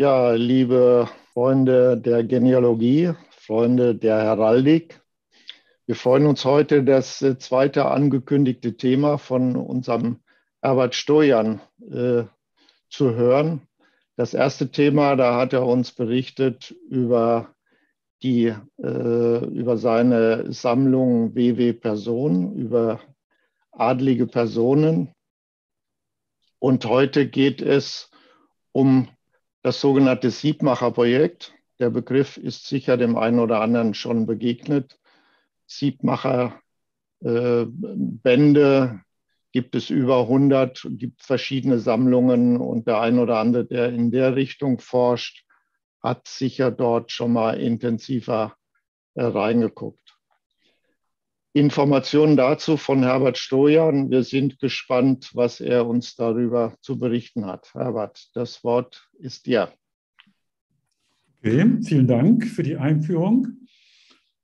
Ja, liebe Freunde der Genealogie, Freunde der Heraldik, wir freuen uns heute, das äh, zweite angekündigte Thema von unserem Herbert Stojan äh, zu hören. Das erste Thema, da hat er uns berichtet über, die, äh, über seine Sammlung WW Person, über adlige Personen. Und heute geht es um das sogenannte Siebmacher-Projekt. Der Begriff ist sicher dem einen oder anderen schon begegnet. Siebmacher äh, gibt es über 100, gibt verschiedene Sammlungen und der ein oder andere, der in der Richtung forscht, hat sicher dort schon mal intensiver äh, reingeguckt. Informationen dazu von Herbert Stojan. Wir sind gespannt, was er uns darüber zu berichten hat. Herbert, das Wort ist dir. Okay, vielen Dank für die Einführung.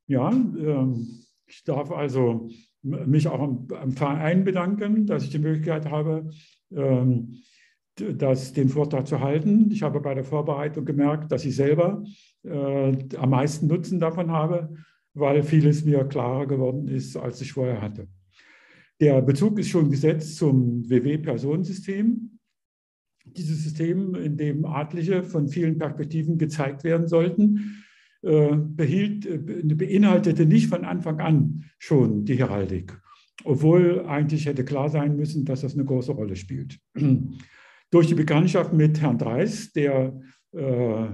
Ja, ähm, ich darf also mich auch am, Verein bedanken, dass ich die Möglichkeit habe, ähm, das, den Vortrag zu halten. Ich habe bei der Vorbereitung gemerkt, dass ich selber äh, am meisten Nutzen davon habe, weil vieles mir klarer geworden ist, als ich vorher hatte. Der Bezug ist schon gesetzt zum WW-Personensystem. Dieses System, in dem Adlige von vielen Perspektiven gezeigt werden sollten, äh, behielt, äh, beinhaltete nicht von Anfang an schon die Heraldik, obwohl eigentlich hätte klar sein müssen, dass das eine große Rolle spielt. Durch die Bekanntschaft mit Herrn Dreis, der äh,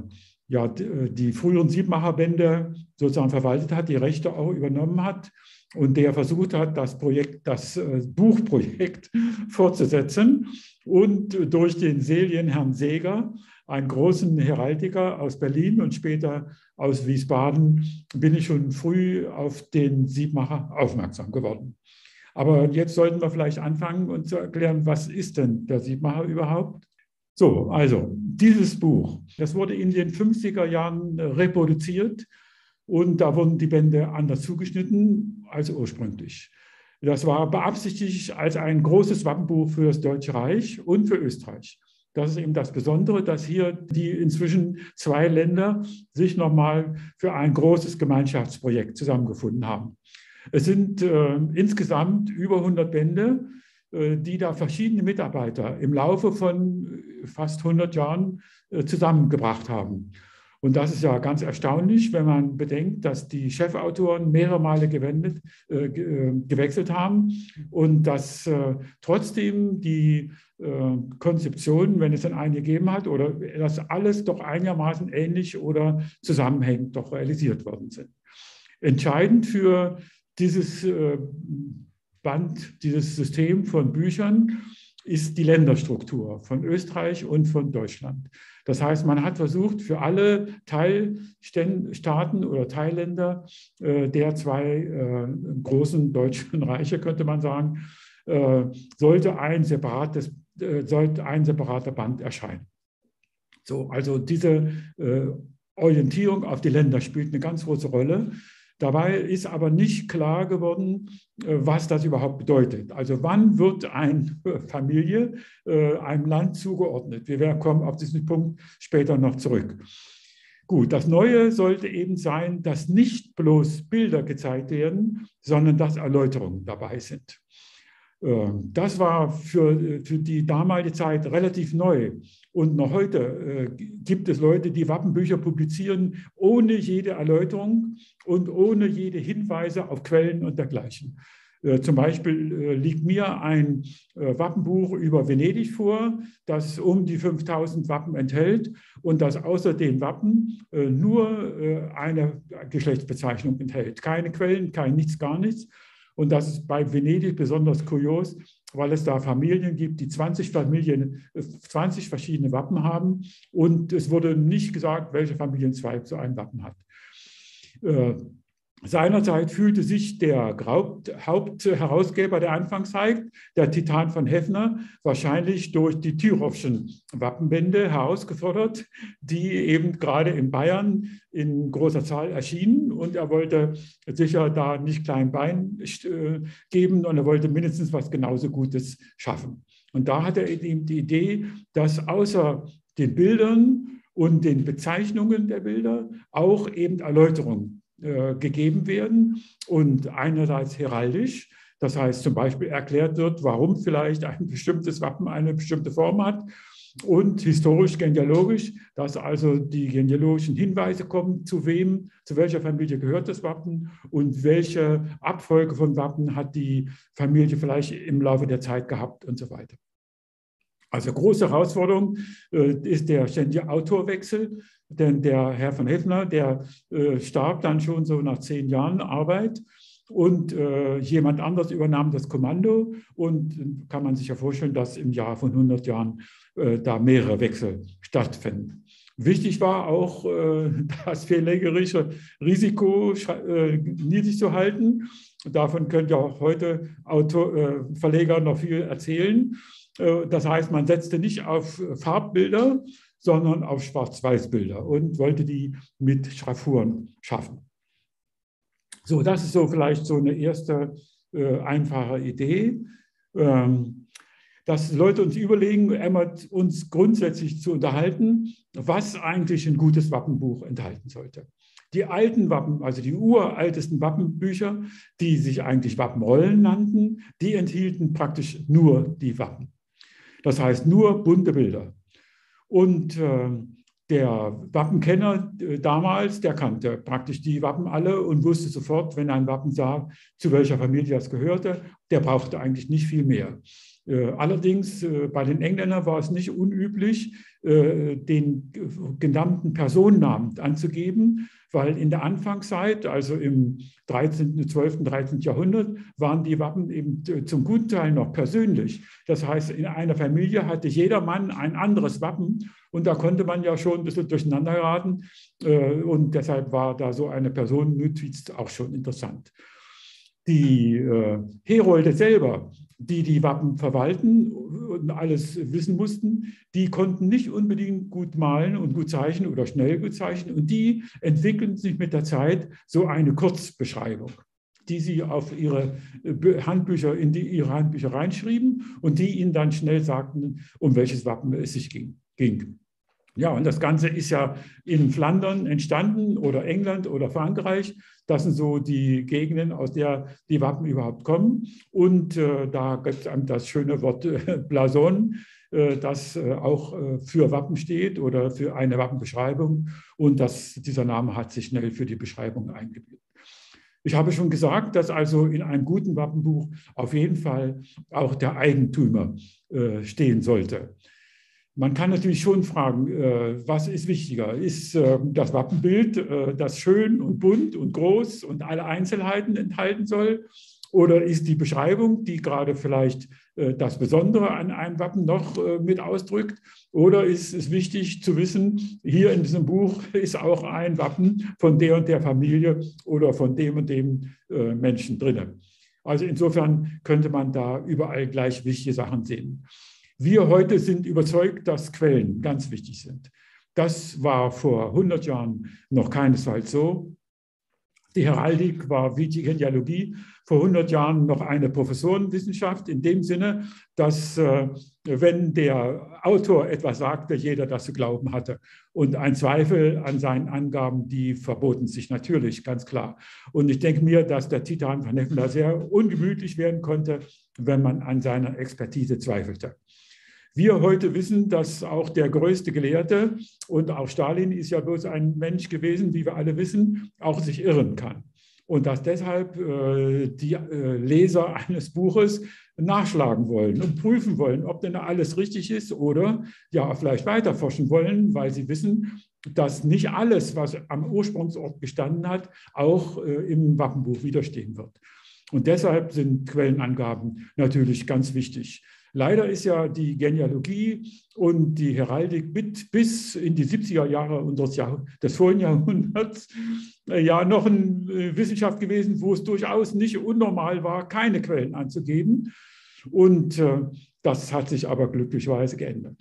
ja, die früheren Siebmacherbände sozusagen verwaltet hat, die Rechte auch übernommen hat und der versucht hat, das Projekt, das Buchprojekt fortzusetzen. Und durch den Selien Herrn Seger, einen großen Heraldiker aus Berlin und später aus Wiesbaden, bin ich schon früh auf den Siebmacher aufmerksam geworden. Aber jetzt sollten wir vielleicht anfangen und zu erklären, was ist denn der Siebmacher überhaupt? So, also dieses Buch, das wurde in den 50er Jahren reproduziert und da wurden die Bände anders zugeschnitten als ursprünglich. Das war beabsichtigt als ein großes Wappenbuch für das Deutsche Reich und für Österreich. Das ist eben das Besondere, dass hier die inzwischen zwei Länder sich nochmal für ein großes Gemeinschaftsprojekt zusammengefunden haben. Es sind äh, insgesamt über 100 Bände, äh, die da verschiedene Mitarbeiter im Laufe von fast 100 Jahren äh, zusammengebracht haben. Und das ist ja ganz erstaunlich, wenn man bedenkt, dass die Chefautoren mehrere Male gewendet, äh, äh, gewechselt haben und dass äh, trotzdem die äh, Konzeption, wenn es dann eine gegeben hat, oder dass alles doch einigermaßen ähnlich oder zusammenhängend doch realisiert worden sind. Entscheidend für dieses äh, Band, dieses System von Büchern ist die Länderstruktur von Österreich und von Deutschland. Das heißt, man hat versucht, für alle Teilstaaten oder Teilländer äh, der zwei äh, großen deutschen Reiche, könnte man sagen, äh, sollte ein, separates, sollte ein separater Band erscheinen. So, also diese Orientierung auf die Länder spielt eine ganz große Rolle. Dabei ist aber nicht klar geworden, äh, was das überhaupt bedeutet. Also wann wird eine Familie äh, einem Land zugeordnet? Wir kommen auf diesen Punkt später noch zurück. Gut, das Neue sollte eben sein, dass nicht bloß Bilder gezeigt werden, sondern dass Erläuterungen dabei sind. Ähm, das war für, für die damalige Zeit relativ neu. Und noch heute äh, gibt es Leute, die Wappenbücher publizieren ohne jede Erläuterung und ohne jede Hinweise auf Quellen und dergleichen. Äh, zum Beispiel äh, liegt mir ein Wappenbuch über Venedig vor, das um die 5000 Wappen enthält und das außer den Wappen nur eine Geschlechtsbezeichnung enthält. Keine Quellen, kein nichts, gar nichts. Und das ist bei Venedig besonders kurios, weil es da Familien gibt, die 20 Familien, 20 verschiedene Wappen haben. Und es wurde nicht gesagt, welche Familienzweig so ein Wappen hat. Seinerzeit fühlte sich der Hauptherausgeber der Anfangszeit, der Titan von Heffner, wahrscheinlich durch die Tyrowschen Wappenbände herausgefordert, die eben gerade in Bayern in großer Zahl erschienen. Und er wollte sicher da nicht klein Bein äh, geben und er wollte mindestens was genauso Gutes schaffen. Und da hat er eben die Idee, dass außer den Bildern und den Bezeichnungen der Bilder auch eben Erläuterungen äh, gegeben werden und einerseits heraldisch, das heißt zum Beispiel erklärt wird, warum vielleicht ein bestimmtes Wappen eine bestimmte Form hat und historisch genealogisch, dass also die genealogischen Hinweise kommen, zu wem, zu welcher Familie gehört das Wappen und welche Abfolge von Wappen hat die Familie vielleicht im Laufe der Zeit gehabt und so weiter. Also große Herausforderung äh, ist der ständige Autorwechsel, denn der Herr von Heffner, der äh, starb dann schon so nach zehn Jahren Arbeit und äh, jemand anders übernahm das Kommando und kann man sich ja vorstellen, dass im Jahr von 100 Jahren äh, da mehrere Wechsel stattfinden. Wichtig war auch, äh, das verlegerische Risiko äh, niedrig zu halten. Davon können ja auch heute Autor, äh, Verleger noch viel erzählen. Äh, das heißt, man setzte nicht auf Farbbilder, sondern auf Schwarz-Weiß-Bilder und wollte die mit Schraffuren schaffen. So, das ist so vielleicht so eine erste äh, einfache Idee. Ähm, dass Leute uns überlegen, uns grundsätzlich zu unterhalten, was eigentlich ein gutes Wappenbuch enthalten sollte. Die alten Wappen, also die uraltesten Wappenbücher, die sich eigentlich Wappenrollen nannten, die enthielten praktisch nur die Wappen. Das heißt nur bunte Bilder. Und äh, der Wappenkenner äh, damals, der kannte praktisch die Wappen alle und wusste sofort, wenn er ein Wappen sah, zu welcher Familie das gehörte. Der brauchte eigentlich nicht viel mehr. Äh, allerdings äh, bei den Engländern war es nicht unüblich, den genannten Personennamen anzugeben, weil in der Anfangszeit, also im 13., 12., 13. Jahrhundert, waren die Wappen eben zum guten Teil noch persönlich. Das heißt, in einer Familie hatte jeder Mann ein anderes Wappen und da konnte man ja schon ein bisschen durcheinander geraten. Äh, und deshalb war da so eine Personennotiz auch schon interessant. Die äh, Herolde selber, die die Wappen verwalten und alles wissen mussten, die konnten nicht unbedingt gut malen und gut zeichnen oder schnell gut zeichnen. Und die entwickelten sich mit der Zeit so eine Kurzbeschreibung die sie auf ihre äh, Handbücher, in die, ihre Handbücher reinschrieben und die ihnen dann schnell sagten, um welches Wappen es sich ging. ging. Ja, und das Ganze ist ja in Flandern entstanden oder England oder Frankreich. Das sind so die Gegenden, aus der die Wappen überhaupt kommen. Und äh, da gibt es das schöne Wort äh, Blason, äh, das äh, auch äh, für Wappen steht oder für eine Wappenbeschreibung. Und das, dieser Name hat sich schnell für die Beschreibung eingebildet. Ich habe schon gesagt, dass also in einem guten Wappenbuch auf jeden Fall auch der Eigentümer äh, stehen sollte. Man kann natürlich schon fragen, äh, was ist wichtiger? Ist äh, das Wappenbild, äh, das schön und bunt und groß und alle Einzelheiten enthalten soll? Oder ist die Beschreibung, die gerade vielleicht das Besondere an einem Wappen noch mit ausdrückt? Oder ist es wichtig zu wissen, hier in diesem Buch ist auch ein Wappen von der und der Familie oder von dem und dem Menschen drin? Also insofern könnte man da überall gleich wichtige Sachen sehen. Wir heute sind überzeugt, dass Quellen ganz wichtig sind. Das war vor 100 Jahren noch keinesfalls so. Die Heraldik war wie die Genealogie vor 100 Jahren noch eine Professorenwissenschaft in dem Sinne, dass äh, wenn der Autor etwas sagte, jeder das zu glauben hatte. Und ein Zweifel an seinen Angaben, die verboten sich natürlich, ganz klar. Und ich denke mir, dass der Titan van Heffen da sehr ungemütlich werden konnte, wenn man an seiner Expertise zweifelte. Wir heute wissen, dass auch der größte Gelehrte und auch Stalin ist ja bloß ein Mensch gewesen, wie wir alle wissen, auch sich irren kann. Und dass deshalb äh, die äh, Leser eines Buches nachschlagen wollen und prüfen wollen, ob denn alles richtig ist oder ja vielleicht weiterforschen wollen, weil sie wissen, dass nicht alles, was am Ursprungsort gestanden hat, auch äh, im Wappenbuch widerstehen wird. Und deshalb sind Quellenangaben natürlich ganz wichtig. Leider ist ja die Genealogie und die Heraldik mit bis in die 70er Jahre unseres Jahr, des vorigen Jahrhunderts äh, ja noch eine äh, Wissenschaft gewesen, wo es durchaus nicht unnormal war, keine Quellen anzugeben. Und äh, das hat sich aber glücklicherweise geändert.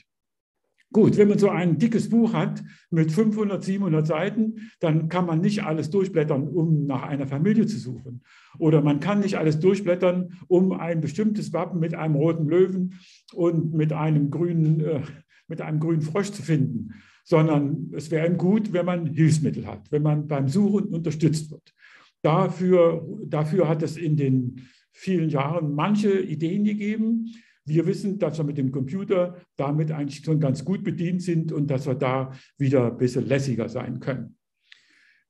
Gut, wenn man so ein dickes Buch hat mit 500, 700 Seiten, dann kann man nicht alles durchblättern, um nach einer Familie zu suchen. Oder man kann nicht alles durchblättern, um ein bestimmtes Wappen mit einem roten Löwen und mit einem grünen, äh, mit einem grünen Frosch zu finden. sondern es wäre gut, wenn man Hilfsmittel hat, wenn man beim Suchen unterstützt wird. Dafür, dafür hat es in den vielen Jahren manche Ideen gegeben. Wir wissen, dass wir mit dem Computer damit eigentlich schon ganz gut bedient sind und dass wir da wieder ein bisschen lässiger sein können.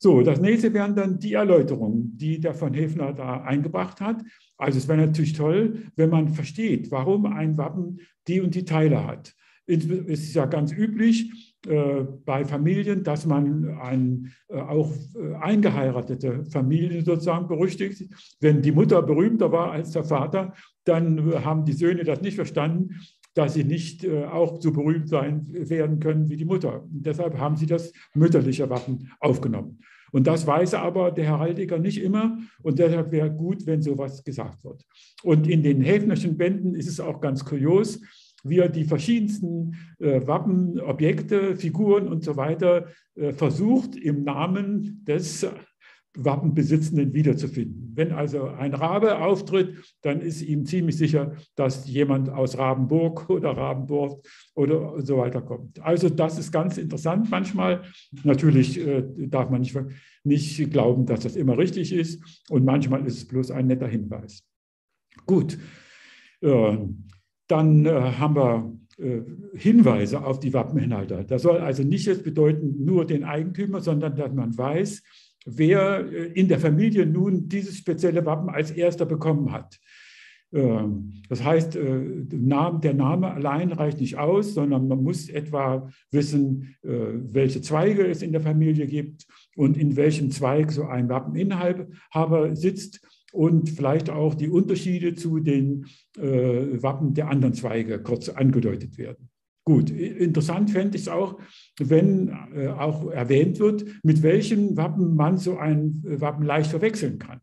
So, das nächste wären dann die Erläuterungen, die der von Hefner da eingebracht hat. Also es wäre natürlich toll, wenn man versteht, warum ein Wappen die und die Teile hat. Es ist ja ganz üblich bei Familien, dass man ein, äh, auch äh, eingeheiratete Familien sozusagen berüchtigt. Wenn die Mutter berühmter war als der Vater, dann haben die Söhne das nicht verstanden, dass sie nicht äh, auch so berühmt sein werden können wie die Mutter. Und deshalb haben sie das mütterliche Wappen aufgenommen. Und das weiß aber der Heraldiker nicht immer. Und deshalb wäre gut, wenn sowas gesagt wird. Und in den Häfnerschen Bänden ist es auch ganz kurios, wie er die verschiedensten äh, Wappen, Objekte, Figuren und so weiter äh, versucht, im Namen des Wappenbesitzenden wiederzufinden. Wenn also ein Rabe auftritt, dann ist ihm ziemlich sicher, dass jemand aus Rabenburg oder Rabenburg oder so weiter kommt. Also das ist ganz interessant manchmal. Natürlich äh, darf man nicht, nicht glauben, dass das immer richtig ist und manchmal ist es bloß ein netter Hinweis. Gut, äh, dann äh, haben wir äh, Hinweise auf die Wappeninhalte. Das soll also nicht jetzt bedeuten nur den Eigentümer, sondern dass man weiß, wer äh, in der Familie nun dieses spezielle Wappen als erster bekommen hat. Ähm, das heißt, äh, der Name allein reicht nicht aus, sondern man muss etwa wissen, welche Zweige es in der Familie gibt und in welchem Zweig so ein Wappeninhaber sitzt und vielleicht auch die Unterschiede zu den Wappen der anderen Zweige kurz angedeutet werden. Gut, interessant fände ich es auch, wenn äh, auch erwähnt wird, mit welchem Wappen man so ein äh, Wappen leicht verwechseln kann.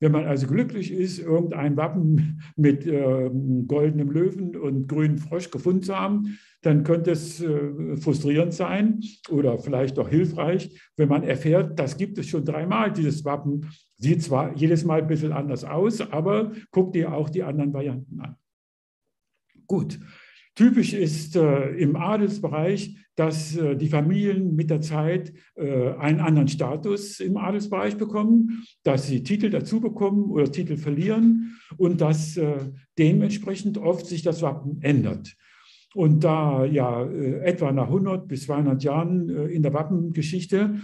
Wenn man also glücklich ist, irgendein Wappen mit äh, goldenem Löwen und grünem Frosch gefunden zu haben, dann könnte es äh, frustrierend sein oder vielleicht auch hilfreich, wenn man erfährt, das gibt es schon dreimal, dieses Wappen. Sieht zwar jedes Mal ein bisschen anders aus, aber guck dir auch die anderen Varianten an. Gut, Typisch ist äh, im Adelsbereich, dass äh, die Familien mit der Zeit äh, einen anderen Status im Adelsbereich bekommen, dass sie Titel dazu bekommen oder Titel verlieren und dass äh, dementsprechend oft sich das Wappen ändert. Und da ja etwa nach 100 bis 200 Jahren in der Wappengeschichte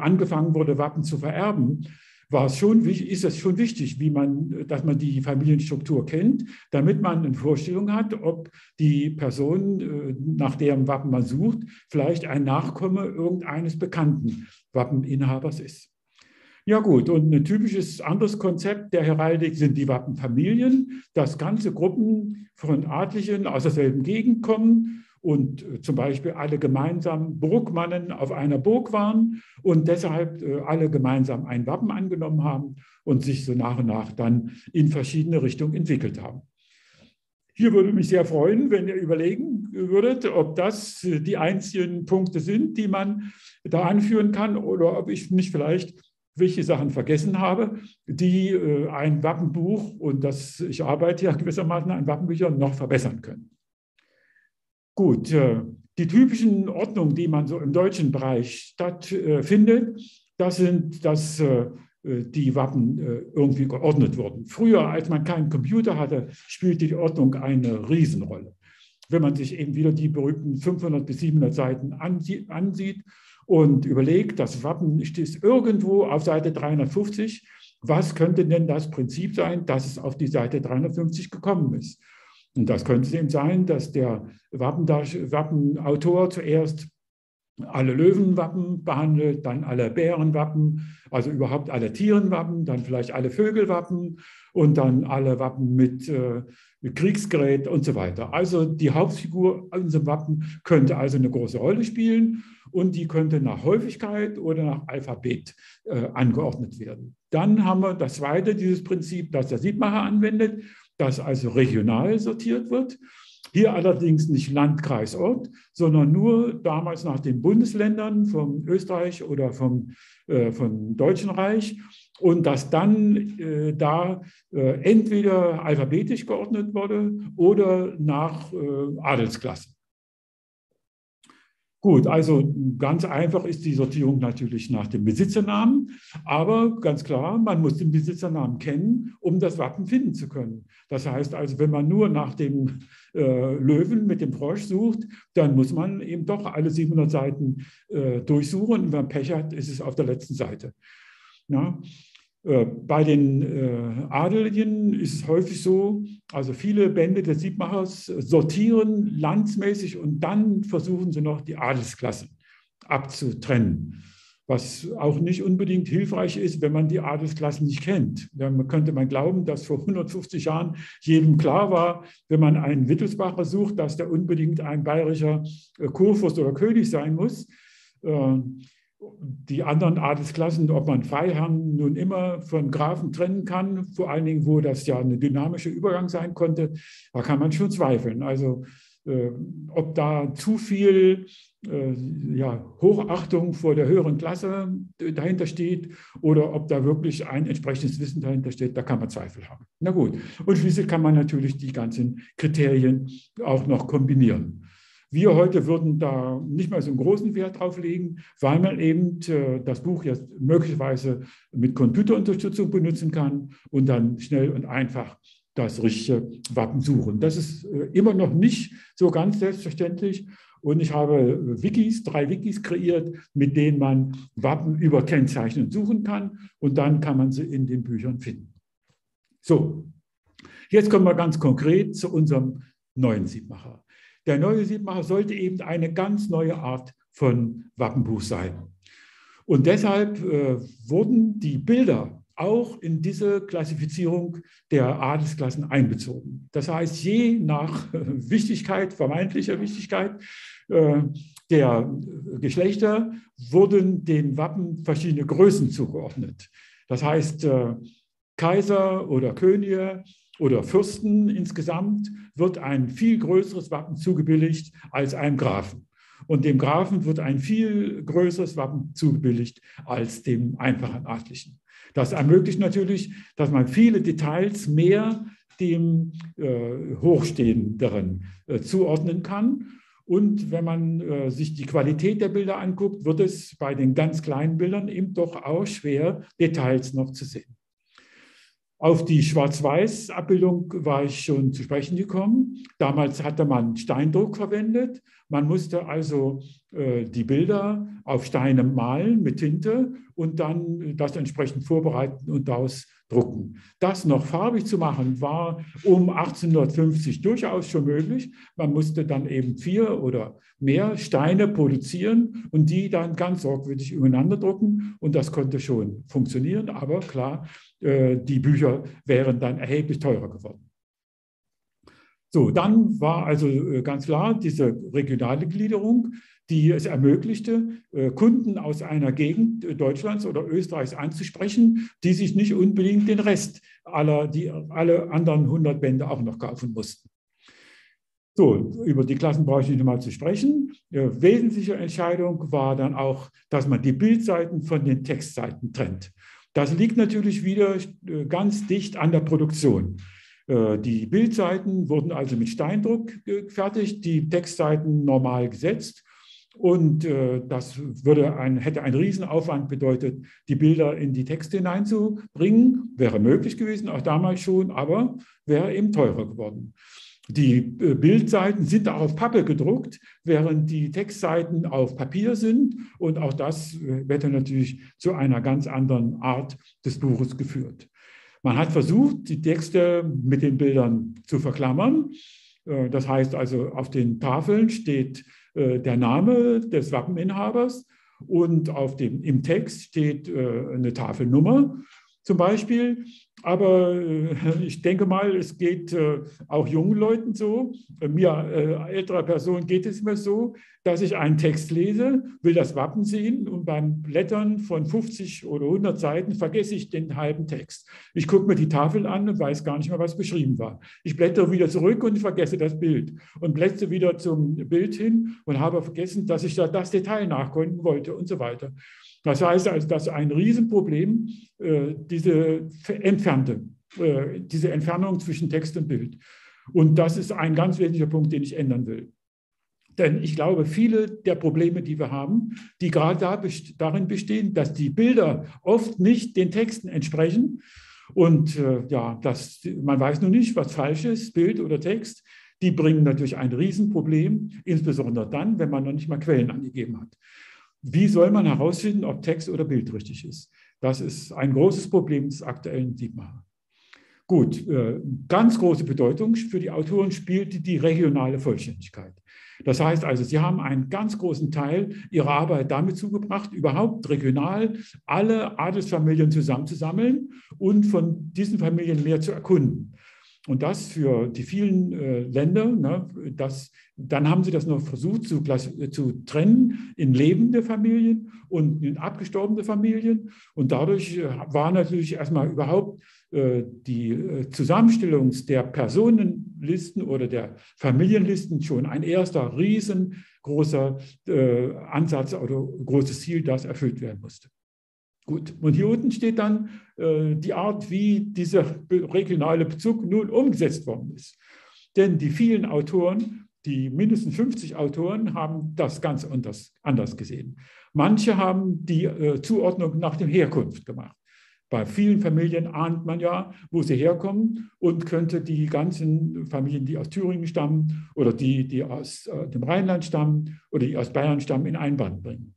angefangen wurde, Wappen zu vererben, war es schon, ist es schon wichtig, wie man, dass man die Familienstruktur kennt, damit man eine Vorstellung hat, ob die Person, äh, nach deren Wappen man sucht, vielleicht ein Nachkomme irgendeines bekannten Wappeninhabers ist. Ja gut, und ein typisches anderes Konzept der Heraldik sind die Wappenfamilien, dass ganze Gruppen von Adligen aus derselben Gegend kommen und äh, zum Beispiel alle gemeinsam Burgmannen auf einer Burg waren und deshalb äh, alle gemeinsam ein Wappen angenommen haben und sich so nach und nach dann in verschiedene Richtungen entwickelt haben. Hier würde mich sehr freuen, wenn ihr überlegen würdet, ob das äh, die einzigen Punkte sind, die man da anführen kann oder ob ich nicht vielleicht welche Sachen vergessen habe, die ein Wappenbuch und das, ich arbeite ja gewissermaßen an Wappenbüchern noch verbessern können. Gut, äh, die typischen Ordnungen, die man so im deutschen Bereich stattfindet, das sind, dass äh, die Wappen äh, irgendwie geordnet wurden. Früher, als man keinen Computer hatte, spielte die Ordnung eine Riesenrolle. Wenn man sich eben wieder die berühmten 500 bis 700 Seiten ansieht und überlegt, das Wappen steht irgendwo auf Seite 350, was könnte denn das Prinzip sein, dass es auf die Seite 350 gekommen ist? Und das könnte eben sein, dass der Wappenautor zuerst alle Löwenwappen behandelt, dann alle Bärenwappen, also überhaupt alle Tierenwappen, dann vielleicht alle Vögelwappen und dann alle Wappen mit äh, Kriegsgerät und so weiter. Also die Hauptfigur unserer Wappen könnte also eine große Rolle spielen und die könnte nach Häufigkeit oder nach Alphabet äh, angeordnet werden. Dann haben wir das zweite, dieses Prinzip, das der Siebmacher anwendet das also regional sortiert wird. Hier allerdings nicht Land, Kreis, Ort, sondern nur damals nach den Bundesländern von Österreich oder vom, äh, vom Deutschen Reich und dass dann äh, da äh, entweder alphabetisch geordnet wurde oder nach äh, Adelsklassen. Gut, also ganz einfach ist die Sortierung natürlich nach dem Besitzernamen, aber ganz klar, man muss den Besitzernamen kennen, um das Wappen finden zu können. Das heißt also, wenn man nur nach dem äh, Löwen mit dem Frosch sucht, dann muss man eben doch alle 700 Seiten äh, durchsuchen und wenn man Pech hat, ist es auf der letzten Seite. Ja? Äh, bei den äh, Adeligen ist es häufig so, also viele Bände des Siebmachers sortieren landsmäßig und dann versuchen sie noch die Adelsklassen abzutrennen, was auch nicht unbedingt hilfreich ist, wenn man die Adelsklassen nicht kennt. Dann könnte man glauben, dass vor 150 Jahren jedem klar war, wenn man einen Wittelsbacher sucht, dass der unbedingt ein bayerischer äh, Kurfürst oder König sein muss die anderen Adelsklassen, ob man Freiherrn nun immer von Grafen trennen kann, vor allen Dingen, wo das ja ein dynamischer Übergang sein konnte, da kann man schon zweifeln. Also äh, ob da zu viel äh, ja, Hochachtung vor der höheren Klasse dahinter steht oder ob da wirklich ein entsprechendes Wissen dahinter steht, da kann man Zweifel haben. Na gut, und schließlich kann man natürlich die ganzen Kriterien auch noch kombinieren. Wir heute würden da nicht mehr so einen großen Wert drauf legen, weil man eben äh, das Buch jetzt möglicherweise mit Computerunterstützung benutzen kann und dann schnell und einfach das richtige Wappen suchen. Das ist äh, immer noch nicht so ganz selbstverständlich. Und ich habe Wikis, drei Wikis kreiert, mit denen man Wappen über Kennzeichen suchen kann. Und dann kann man sie in den Büchern finden. So, jetzt kommen wir ganz konkret zu unserem neuen Siebmacher. Der neue Siebmacher sollte eben eine ganz neue Art von Wappenbuch sein. Und deshalb äh, wurden die Bilder auch in diese Klassifizierung der Adelsklassen einbezogen. Das heißt, je nach Wichtigkeit, vermeintlicher Wichtigkeit äh, der Geschlechter wurden den Wappen verschiedene Größen zugeordnet. Das heißt, äh, Kaiser oder Könige oder Fürsten insgesamt wird ein viel größeres Wappen zugebilligt als einem Grafen. Und dem Grafen wird ein viel größeres Wappen zugebilligt als dem einfachen Adlichen. Das ermöglicht natürlich, dass man viele Details mehr dem äh, Hochstehenderen äh, zuordnen kann. Und wenn man äh, sich die Qualität der Bilder anguckt, wird es bei den ganz kleinen Bildern eben doch auch schwer, Details noch zu sehen. Auf die Schwarz-Weiß-Abbildung war ich schon zu sprechen gekommen. Damals hatte man Steindruck verwendet. Man musste also die Bilder auf Steine malen mit Tinte und dann das entsprechend vorbereiten und daraus drucken. Das noch farbig zu machen, war um 1850 durchaus schon möglich. Man musste dann eben vier oder mehr Steine produzieren und die dann ganz sorgfältig übereinander drucken. Und das konnte schon funktionieren, aber klar, äh, die Bücher wären dann erheblich teurer geworden. So, dann war also äh, ganz klar diese regionale Gliederung, die es ermöglichte, äh, Kunden aus einer Gegend Deutschlands oder Österreichs anzusprechen, die sich nicht unbedingt den Rest aller, die alle anderen 100 Bände auch noch kaufen mussten. So, über die Klassen brauche ich nicht mal zu sprechen. Eine wesentliche Entscheidung war dann auch, dass man die Bildseiten von den Textseiten trennt. Das liegt natürlich wieder äh, ganz dicht an der Produktion. Äh, die Bildseiten wurden also mit Steindruck gefertigt, die Textseiten normal gesetzt. Und äh, das würde ein, hätte einen Riesenaufwand bedeutet, die Bilder in die Texte hineinzubringen. Wäre möglich gewesen, auch damals schon, aber wäre eben teurer geworden. Die äh, Bildseiten sind auch auf Pappe gedruckt, während die Textseiten auf Papier sind. Und auch das hätte natürlich zu einer ganz anderen Art des Buches geführt. Man hat versucht, die Texte mit den Bildern zu verklammern. Äh, das heißt also, auf den Tafeln steht äh, der Name des Wappeninhabers und auf dem, im Text steht eine Tafelnummer zum Beispiel. Aber äh, ich denke mal, es geht äh, auch jungen Leuten so. Mir, äh, älterer Person, geht es mir so, dass ich einen Text lese, will das Wappen sehen und beim Blättern von 50 oder 100 Seiten vergesse ich den halben Text. Ich gucke mir die Tafel an und weiß gar nicht mehr, was beschrieben war. Ich blättere wieder zurück und vergesse das Bild und blättere wieder zum Bild hin und habe vergessen, dass ich da das Detail nachgucken wollte und so weiter. Das heißt also, dass ein Riesenproblem äh, diese entfernte, äh, diese Entfernung zwischen Text und Bild. Und das ist ein ganz wesentlicher Punkt, den ich ändern will. Denn ich glaube, viele der Probleme, die wir haben, die gerade darin bestehen, dass die Bilder oft nicht den Texten entsprechen. Und äh, ja, das, man weiß nur nicht, was falsch ist, Bild oder Text. Die bringen natürlich ein Riesenproblem, insbesondere dann, wenn man noch nicht mal Quellen angegeben hat. Wie soll man herausfinden, ob Text oder Bild richtig ist? Das ist ein großes Problem des aktuellen Siebmacher. Gut, äh, ganz große Bedeutung für die Autoren spielte die regionale Vollständigkeit. Das heißt also, sie haben einen ganz großen Teil ihrer Arbeit damit zugebracht, überhaupt regional alle Adelsfamilien zusammenzusammeln und von diesen Familien mehr zu erkunden. Und das für die vielen äh, Länder, ne, das, dann haben sie das noch versucht zu, zu, trennen in lebende Familien und in abgestorbene Familien. Und dadurch äh, war natürlich erstmal überhaupt äh, die äh, Zusammenstellung der Personenlisten oder der Familienlisten schon ein erster riesengroßer äh, Ansatz oder großes Ziel, das erfüllt werden musste. Gut, und hier unten steht dann äh, die Art, wie dieser regionale Bezug nun umgesetzt worden ist. Denn die vielen Autoren, die mindestens 50 Autoren, haben das ganz anders, anders gesehen. Manche haben die äh, Zuordnung nach der Herkunft gemacht. Bei vielen Familien ahnt man ja, wo sie herkommen und könnte die ganzen Familien, die aus Thüringen stammen oder die, die aus äh, dem Rheinland stammen oder die aus Bayern stammen, in einen Band bringen.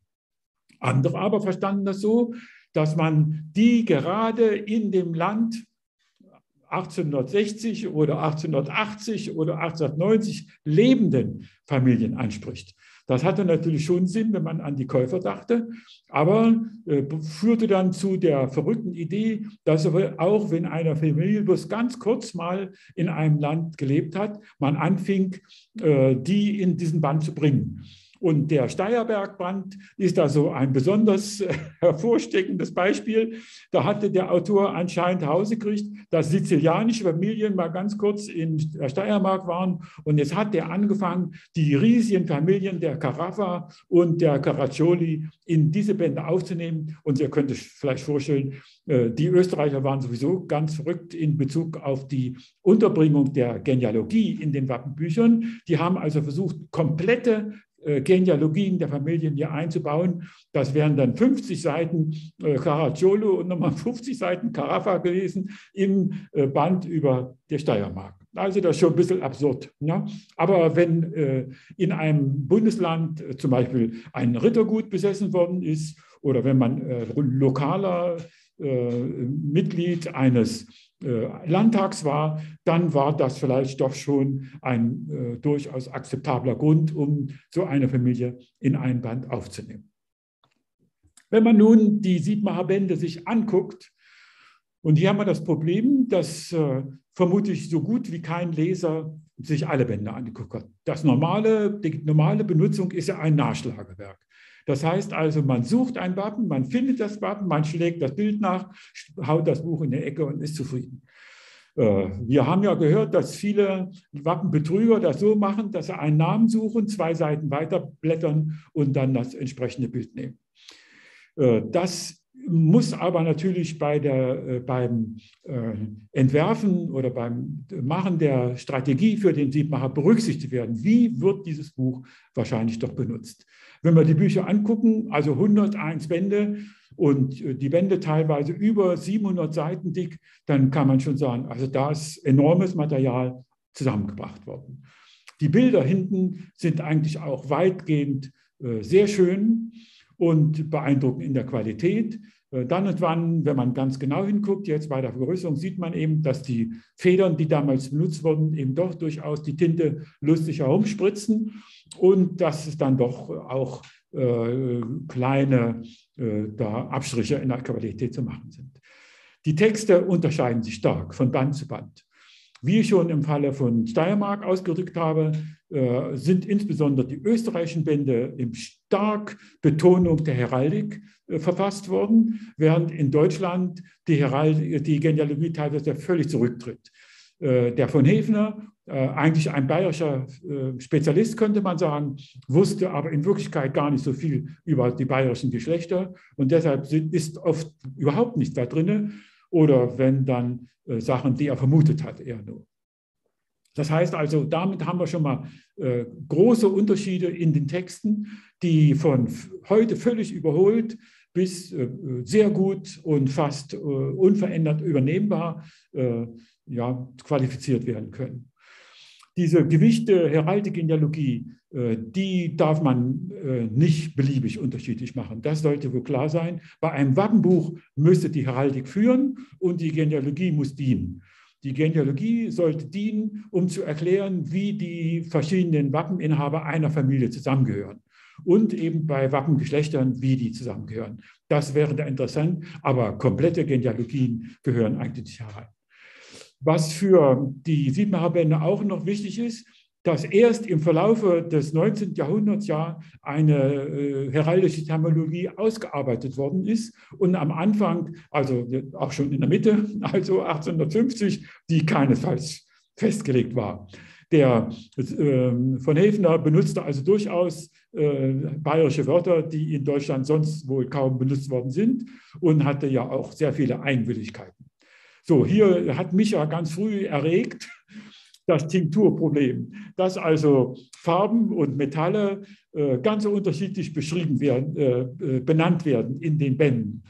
Andere aber verstanden das so, dass man die gerade in dem Land 1860 oder 1880 oder 1890 lebenden Familien anspricht. Das hatte natürlich schon Sinn, wenn man an die Käufer dachte, aber äh, führte dann zu der verrückten Idee, dass auch wenn eine Familie bloß ganz kurz mal in einem Land gelebt hat, man anfing, äh, die in diesen Band zu bringen. Und der Steierbergband ist also ein besonders äh, hervorstehendes Beispiel. Da hatte der Autor anscheinend Hause gekriegt, dass sizilianische Familien mal ganz kurz in der Steiermark waren. Und jetzt hat er angefangen, die riesigen Familien der Caraffa und der Caraccioli in diese Bände aufzunehmen. Und ihr könnt euch vielleicht vorstellen, äh, die Österreicher waren sowieso ganz verrückt in Bezug auf die Unterbringung der Genealogie in den Wappenbüchern. Die haben also versucht, komplette Genealogien der Familien hier einzubauen. Das wären dann 50 Seiten äh, Caracciolo und nochmal 50 Seiten Carafa gewesen im äh, Band über der Steiermark. Also das ist schon ein bisschen absurd. Ne? Aber wenn äh, in einem Bundesland äh, zum Beispiel ein Rittergut besessen worden ist oder wenn man äh, lokaler Mitglied eines äh, Landtags war, dann war das vielleicht doch schon ein äh, durchaus akzeptabler Grund, um so eine Familie in ein Band aufzunehmen. Wenn man nun die Siebmacher Bände sich anguckt, und hier haben wir das Problem, dass äh, vermutlich so gut wie kein Leser sich alle Bände angeguckt hat. Das normale, die normale Benutzung ist ja ein Nachschlagewerk. Das heißt also, man sucht ein Wappen, man findet das Wappen, man schlägt das Bild nach, haut das Buch in die Ecke und ist zufrieden. Äh, wir haben ja gehört, dass viele Wappenbetrüger das so machen, dass sie einen Namen suchen, zwei Seiten weiter blättern und dann das entsprechende Bild nehmen. Äh, das muss aber natürlich bei der, äh, beim Entwerfen oder beim Machen der Strategie für den Siebmacher berücksichtigt werden. Wie wird dieses Buch wahrscheinlich doch benutzt? Wenn wir die Bücher angucken, also 101 Bände und äh, die Bände teilweise über 700 Seiten dick, dann kann man schon sagen, also da ist enormes Material zusammengebracht worden. Die Bilder hinten sind eigentlich auch weitgehend äh, sehr schön und beeindruckend in der Qualität. Äh, dann und wann, wenn man ganz genau hinguckt, jetzt bei der Vergrößerung sieht man eben, dass die Federn, die damals benutzt wurden, eben doch durchaus die Tinte lustig herumspritzen und dass es dann doch auch äh, kleine äh, da Abstriche in der Qualität zu machen sind. Die Texte unterscheiden sich stark von Band zu Band. Wie ich schon im Falle von Steiermark ausgedrückt habe, äh, sind insbesondere die österreichischen Bände im stark Betonung der Heraldik verfasst worden, während in Deutschland die, Heraldik, die Genealogie teilweise völlig zurücktritt. Äh, der von Hefner äh, eigentlich ein bayerischer äh, Spezialist, könnte man sagen, wusste aber in Wirklichkeit gar nicht so viel über die bayerischen Geschlechter und deshalb ist oft überhaupt nichts da drin oder wenn dann äh, Sachen, die er vermutet hat, eher nur. Das heißt also, damit haben wir schon mal äh, große Unterschiede in den Texten, die von heute völlig überholt bis äh, sehr gut und fast äh, unverändert übernehmbar äh, ja, qualifiziert werden können. Diese Gewichte Heraldikgenealogie, äh, die darf man nicht beliebig unterschiedlich machen. Das sollte wohl klar sein. Bei einem Wappenbuch müsste die Heraldik führen und die Genealogie muss dienen. Die Genealogie sollte dienen, um zu erklären, wie die verschiedenen Wappeninhaber einer Familie zusammengehören. Und eben bei Wappengeschlechtern, wie die zusammengehören. Das wäre da interessant, aber komplette Genealogien gehören eigentlich nicht herein. Was für die Siebmacher auch noch wichtig ist, dass erst im Verlaufe des 19. Jahrhunderts ja eine äh, heraldische Terminologie ausgearbeitet worden ist und am Anfang, also auch schon in der Mitte, also 1850, die keinesfalls festgelegt war. Der äh, von Hefner benutzte also durchaus äh, bayerische Wörter, die in Deutschland sonst wohl kaum benutzt worden sind und hatte ja auch sehr viele Einwilligkeiten. So, hier hat mich ja ganz früh erregt, das Tinkturproblem, dass also Farben und Metalle äh, ganz unterschiedlich beschrieben werden, äh, äh, benannt werden in den Bänden.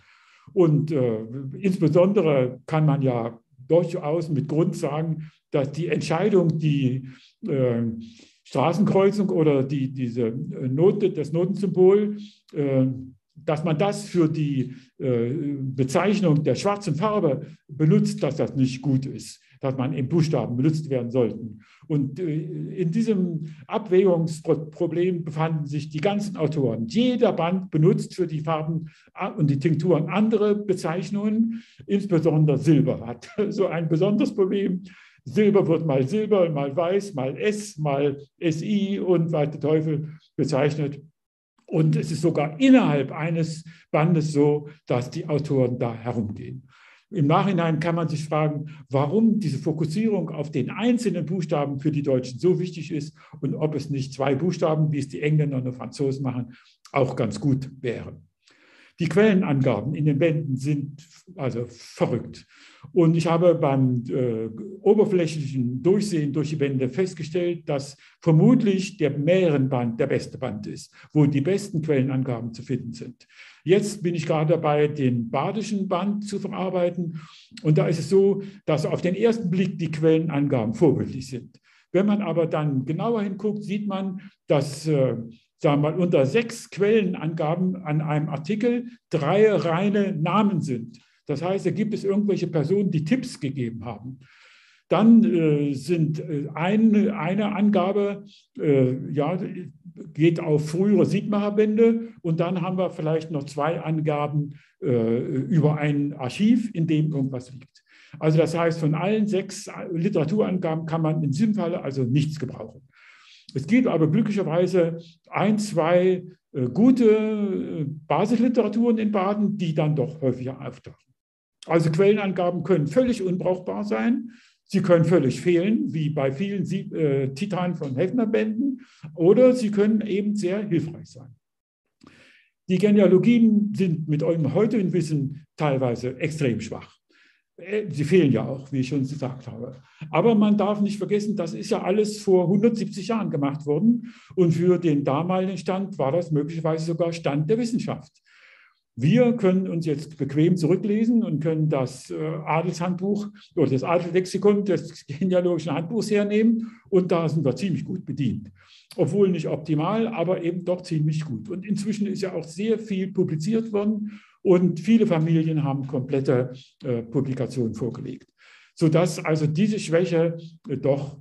Und äh, insbesondere kann man ja durchaus mit Grund sagen, dass die Entscheidung, die äh, Straßenkreuzung oder die, diese äh, Note, das Notensymbol, dass man das für die Bezeichnung der schwarzen Farbe benutzt, dass das nicht gut ist dass man in Buchstaben benutzt werden sollten. Und äh, in diesem Abwägungsproblem befanden sich die ganzen Autoren. Jeder Band benutzt für die Farben und die Tinkturen andere Bezeichnungen, insbesondere Silber hat so ein besonderes Problem. Silber wird mal Silber, mal Weiß, mal S, mal SI und weiter Teufel bezeichnet. Und es ist sogar innerhalb eines Bandes so, dass die Autoren da herumgehen. Im Nachhinein kann man sich fragen, warum diese Fokussierung auf den einzelnen Buchstaben für die Deutschen so wichtig ist und ob es nicht zwei Buchstaben, wie es die Engländer und die Franzosen machen, auch ganz gut wären. Die Quellenangaben in den Bänden sind also verrückt. Und ich habe beim äh, oberflächlichen Durchsehen durch die Bände festgestellt, dass vermutlich der Mährenband der beste Band ist, wo die besten Quellenangaben zu finden sind. Jetzt bin ich gerade dabei, den badischen Band zu verarbeiten. Und da ist es so, dass auf den ersten Blick die Quellenangaben vorbildlich sind. Wenn man aber dann genauer hinguckt, sieht man, dass äh, sagen wir mal, unter sechs Quellenangaben an einem Artikel drei reine Namen sind. Das heißt, da gibt es irgendwelche Personen, die Tipps gegeben haben. Dann äh, sind äh, ein, eine Angabe, äh, ja, geht auf frühere Sigma-Bände und dann haben wir vielleicht noch zwei Angaben äh, über ein Archiv, in dem irgendwas liegt. Also das heißt, von allen sechs Literaturangaben kann man in diesem Fall also nichts gebrauchen. Es gibt aber glücklicherweise ein, zwei äh, gute äh, Basisliteraturen in Baden, die dann doch häufiger auftauchen. Also Quellenangaben können völlig unbrauchbar sein. Sie können völlig fehlen, wie bei vielen äh, Titanen von Hefner-Bänden, oder sie können eben sehr hilfreich sein. Die Genealogien sind mit eurem heutigen Wissen teilweise extrem schwach. Äh, sie fehlen ja auch, wie ich schon gesagt habe. Aber man darf nicht vergessen, das ist ja alles vor 170 Jahren gemacht worden. Und für den damaligen Stand war das möglicherweise sogar Stand der Wissenschaft. Wir können uns jetzt bequem zurücklesen und können das äh, Adelshandbuch oder das Adelslexikon des genealogischen Handbuchs hernehmen und da sind wir ziemlich gut bedient. Obwohl nicht optimal, aber eben doch ziemlich gut. Und inzwischen ist ja auch sehr viel publiziert worden und viele Familien haben komplette äh, Publikationen vorgelegt, sodass also diese Schwäche äh, doch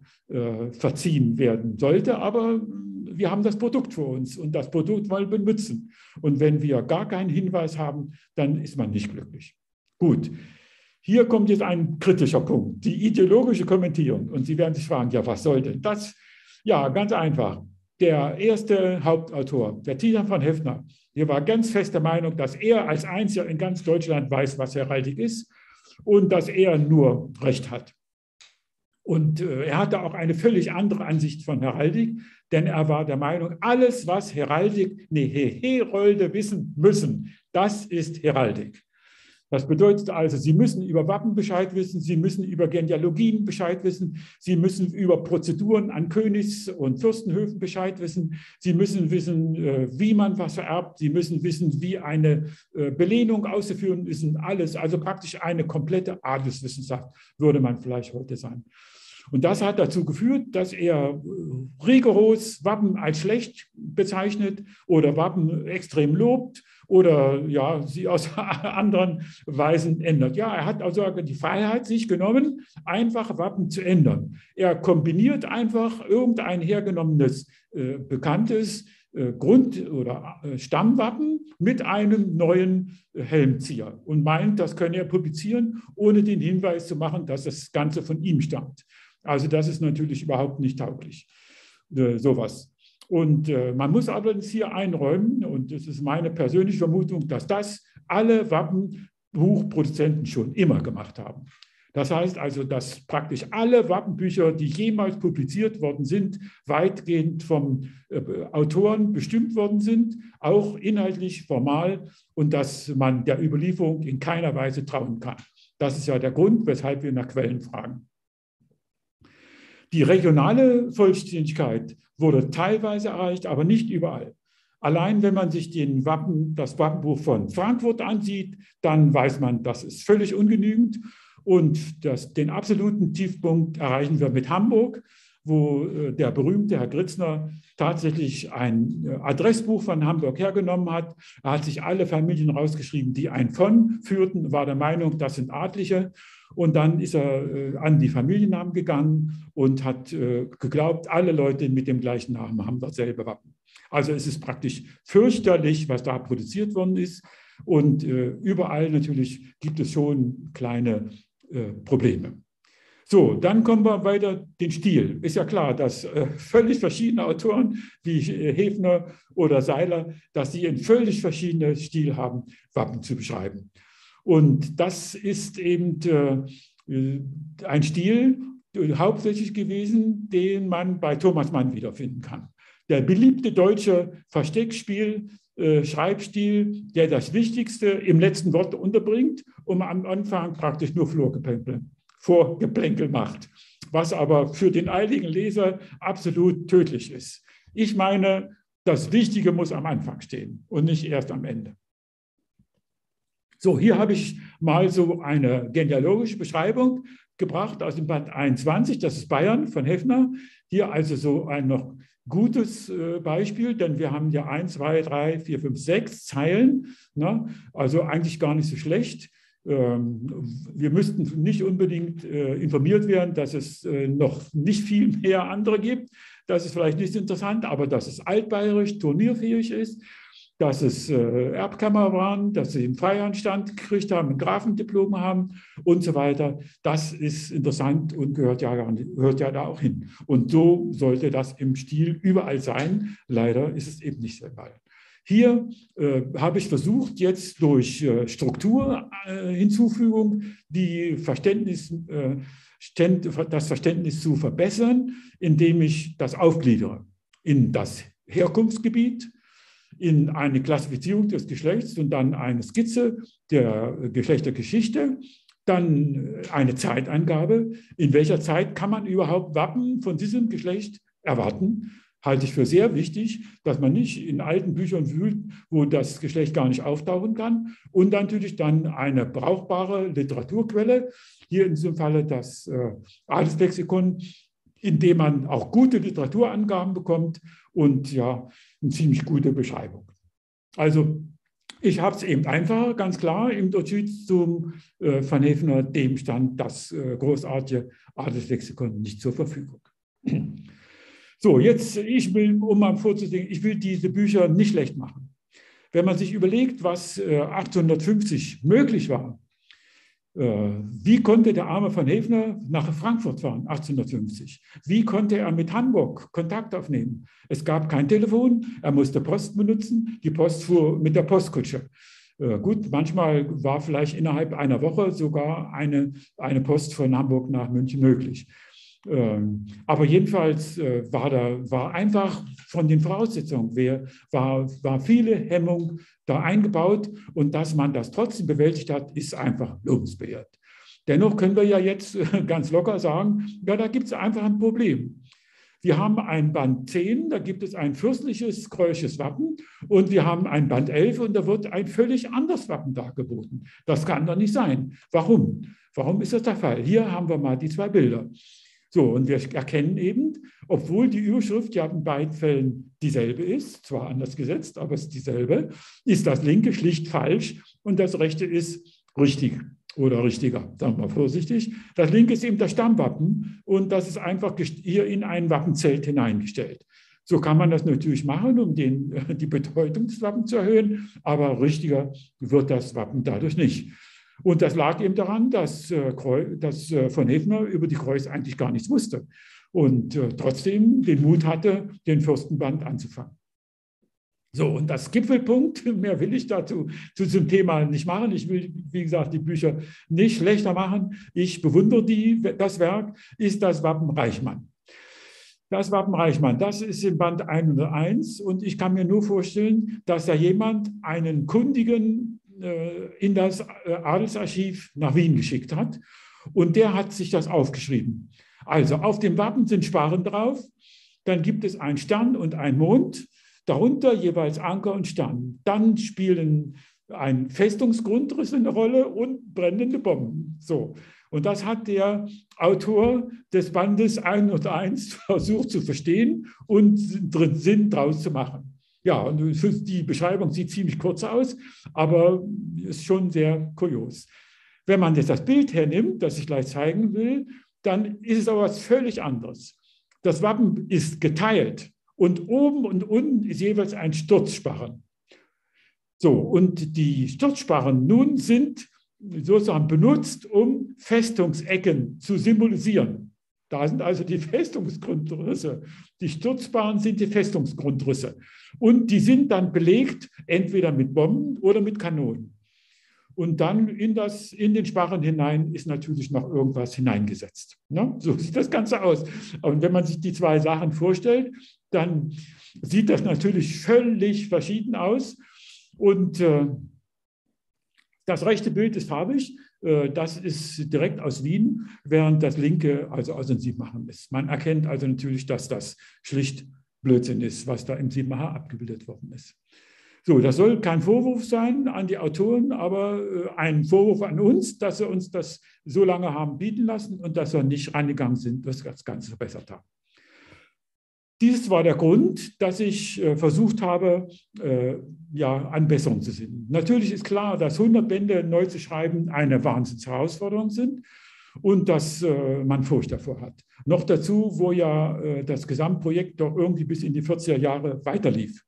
verziehen werden sollte. Aber wir haben das Produkt vor uns und das Produkt wollen wir benutzen. Und wenn wir gar keinen Hinweis haben, dann ist man nicht glücklich. Gut, hier kommt jetzt ein kritischer Punkt, die ideologische Kommentierung. Und Sie werden sich fragen, ja, was soll denn das? Ja, ganz einfach. Der erste Hauptautor, der Titan von Hefner, der war ganz fest der Meinung, dass er als Einziger in ganz Deutschland weiß, was Heraldik ist und dass er nur Recht hat. Und äh, er hatte auch eine völlig andere Ansicht von Heraldik, denn er war der Meinung, alles, was Heraldik, nee, Herolde wissen müssen, das ist Heraldik. Das bedeutet also, Sie müssen über Wappen Bescheid wissen, Sie müssen über Genealogien Bescheid wissen, Sie müssen über Prozeduren an Königs- und Fürstenhöfen Bescheid wissen, Sie müssen wissen, äh, wie man was vererbt, Sie müssen wissen, wie eine äh, Belehnung auszuführen ist und alles. Also praktisch eine komplette Adelswissenschaft würde man vielleicht heute sagen. Und das hat dazu geführt, dass er äh, rigoros Wappen als schlecht bezeichnet oder Wappen extrem lobt oder ja, sie aus anderen Weisen ändert. Ja, er hat also die Freiheit sich genommen, einfach Wappen zu ändern. Er kombiniert einfach irgendein hergenommenes, äh, bekanntes äh, Grund- oder äh, Stammwappen mit einem neuen Helmzieher und meint, das könne er publizieren, ohne den Hinweis zu machen, dass das Ganze von ihm stammt. Also das ist natürlich überhaupt nicht tauglich, äh, sowas. Und äh, man muss allerdings hier einräumen, und das ist meine persönliche Vermutung, dass das alle Wappenbuchproduzenten schon immer gemacht haben. Das heißt also, dass praktisch alle Wappenbücher, die jemals publiziert worden sind, weitgehend vom äh, Autoren bestimmt worden sind, auch inhaltlich, formal, und dass man der Überlieferung in keiner Weise trauen kann. Das ist ja der Grund, weshalb wir nach Quellen fragen. Die regionale Vollständigkeit wurde teilweise erreicht, aber nicht überall. Allein wenn man sich den Wappen, das Wappenbuch von Frankfurt ansieht, dann weiß man, das ist völlig ungenügend. Und das, den absoluten Tiefpunkt erreichen wir mit Hamburg, wo äh, der berühmte Herr Gritzner tatsächlich ein äh, Adressbuch von Hamburg hergenommen hat. Er hat sich alle Familien rausgeschrieben, die ein von führten, war der Meinung, das sind Adliche. Und dann ist er äh, an die Familiennamen gegangen und hat äh, geglaubt, alle Leute mit dem gleichen Namen haben dasselbe Wappen. Also es ist praktisch fürchterlich, was da produziert worden ist. Und äh, überall natürlich gibt es schon kleine Probleme. So, dann kommen wir weiter den Stil. Ist ja klar, dass äh, völlig verschiedene Autoren wie Hefner oder Seiler, dass sie einen völlig verschiedenen Stil haben, Wappen zu beschreiben. Und das ist eben äh, ein Stil äh, hauptsächlich gewesen, den man bei Thomas Mann wiederfinden kann. Der beliebte deutsche Versteckspiel, äh, Schreibstil, der das Wichtigste im letzten Wort unterbringt, um am Anfang praktisch nur Flurgeplänkel, Vorgeplänkel macht, was aber für den eiligen Leser absolut tödlich ist. Ich meine, das Wichtige muss am Anfang stehen und nicht erst am Ende. So, hier habe ich mal so eine genealogische Beschreibung gebracht aus dem Band 21, das ist Bayern von Hefner. Hier also so ein noch gutes äh, Beispiel, denn wir haben ja 1, 2, 3, 4, 5, 6 Zeilen, ne? also eigentlich gar nicht so schlecht. Ähm, wir müssten nicht unbedingt äh, informiert werden, dass es äh, noch nicht viel mehr andere gibt. Das ist vielleicht nicht interessant, aber dass es altbayerisch, turnierfähig ist dass es äh, Erbkammer waren, dass sie einen Freianstand gekriegt haben, ein Grafendiplom haben und so weiter. Das ist interessant und gehört ja, gehört ja da auch hin. Und so sollte das im Stil überall sein. Leider ist es eben nicht der Fall. Hier äh, habe ich versucht, jetzt durch äh, Strukturhinzufügung die Verständnis, äh, das Verständnis zu verbessern, indem ich das aufgliedere in das Herkunftsgebiet, in eine Klassifizierung des Geschlechts und dann eine Skizze der Geschlechtergeschichte, dann eine Zeitangabe, in welcher Zeit kann man überhaupt Wappen von diesem Geschlecht erwarten, halte ich für sehr wichtig, dass man nicht in alten Büchern wühlt, wo das Geschlecht gar nicht auftauchen kann. Und natürlich dann eine brauchbare Literaturquelle, hier in diesem Falle das äh, Adelslexikon, in dem man auch gute Literaturangaben bekommt und ja, eine ziemlich gute Beschreibung. Also ich habe es eben einfacher, ganz klar, im Unterschied zum äh, Van Hefner, dem stand das äh, großartige Adelslexikon nicht zur Verfügung. So, jetzt, ich will, um mal vorzusehen, ich will diese Bücher nicht schlecht machen. Wenn man sich überlegt, was äh, 1850 möglich war, wie konnte der arme van Hefner nach Frankfurt fahren, 1850? Wie konnte er mit Hamburg Kontakt aufnehmen? Es gab kein Telefon, er musste Post benutzen, die Post fuhr mit der Postkutsche. Äh, gut, manchmal war vielleicht innerhalb einer Woche sogar eine, eine Post von Hamburg nach München möglich. Ähm, aber jedenfalls äh, war da war einfach von den Voraussetzungen wer, war, war viele Hemmung da eingebaut und dass man das trotzdem bewältigt hat, ist einfach lobenswert. Dennoch können wir ja jetzt ganz locker sagen, ja, da gibt es einfach ein Problem. Wir haben ein Band 10, da gibt es ein fürstliches kräusches Wappen und wir haben ein Band 11 und da wird ein völlig anderes Wappen dargeboten. Das kann doch nicht sein. Warum? Warum ist das der Fall? Hier haben wir mal die zwei Bilder. So, und wir erkennen eben, obwohl die Überschrift ja in beiden Fällen dieselbe ist, zwar anders gesetzt, aber es ist dieselbe, ist das linke schlicht falsch und das rechte ist richtig oder richtiger, sagen wir vorsichtig. Das linke ist eben das Stammwappen und das ist einfach hier in ein Wappenzelt hineingestellt. So kann man das natürlich machen, um den, die Bedeutung des Wappens zu erhöhen, aber richtiger wird das Wappen dadurch nicht. Und das lag eben daran, dass, äh, dass äh, von Hefner über die Kreuz eigentlich gar nichts wusste und äh, trotzdem den Mut hatte, den Fürstenband anzufangen. So, und das Gipfelpunkt, mehr will ich dazu zu diesem Thema nicht machen. Ich will, wie gesagt, die Bücher nicht schlechter machen. Ich bewundere die, das Werk, ist das Wappen Reichmann. Das Wappen Reichmann, das ist im Band 101 und ich kann mir nur vorstellen, dass da jemand einen kundigen in das äh, Adelsarchiv nach Wien geschickt hat. Und der hat sich das aufgeschrieben. Also auf dem Wappen sind Sparren drauf, dann gibt es einen Stern und einen Mond, darunter jeweils Anker und Stern. Dann spielen ein Festungsgrundriss eine Rolle und brennende Bomben. So. Und das hat der Autor des Bandes 101 versucht zu verstehen und Sinn draus zu machen. Ja, die Beschreibung sieht ziemlich kurz aus, aber ist schon sehr kurios. Wenn man jetzt das Bild hernimmt, das ich gleich zeigen will, dann ist es aber was völlig anderes. Das Wappen ist geteilt und oben und unten ist jeweils ein Sturzsparren. So, und die Sturzsparren nun sind sozusagen benutzt, um Festungsecken zu symbolisieren. Da sind also die Festungsgrundrisse. Die Sturzbahnen sind die Festungsgrundrisse. Und die sind dann belegt, entweder mit Bomben oder mit Kanonen. Und dann in, das, in den Sparren hinein ist natürlich noch irgendwas hineingesetzt. Ne? So sieht das Ganze aus. Und wenn man sich die zwei Sachen vorstellt, dann sieht das natürlich völlig verschieden aus. Und äh, das rechte Bild ist farbig, das ist direkt aus Wien, während das linke also aus den Siebenmachern ist. Man erkennt also natürlich, dass das schlicht Blödsinn ist, was da im Siebenmacher abgebildet worden ist. So, das soll kein Vorwurf sein an die Autoren, aber äh, ein Vorwurf an uns, dass sie uns das so lange haben bieten lassen und dass wir nicht reingegangen sind, dass das Ganze verbessert haben. Dies war der Grund, dass ich äh, versucht habe, äh, ja, an Besserung zu sinnen. Natürlich ist klar, dass 100 Bände neu zu schreiben eine Wahnsinnsherausforderung sind und dass äh, man Furcht davor hat. Noch dazu, wo ja das Gesamtprojekt doch irgendwie bis in die 40er Jahre weiterlief.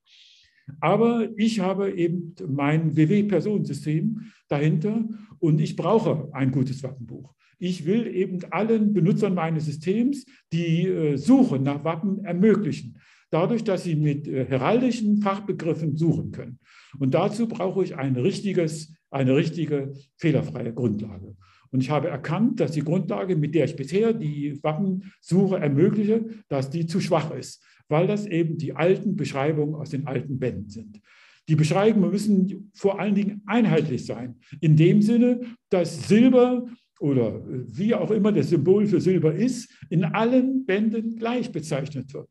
Aber ich habe eben mein WW-Personensystem dahinter und ich brauche ein gutes Wappenbuch. Ich will eben allen Benutzern meines Systems die äh, Suche nach Wappen ermöglichen, dadurch, dass sie mit äh, heraldischen Fachbegriffen suchen können. Und dazu brauche ich ein richtiges, eine richtige fehlerfreie Grundlage. Und ich habe erkannt, dass die Grundlage, mit der ich bisher die Wappensuche ermögliche, dass die zu schwach ist, weil das eben die alten Beschreibungen aus den alten Bänden sind. Die Beschreibungen müssen vor allen Dingen einheitlich sein, in dem Sinne, dass Silber oder wie auch immer das Symbol für Silber ist, in allen Bänden gleich bezeichnet wird.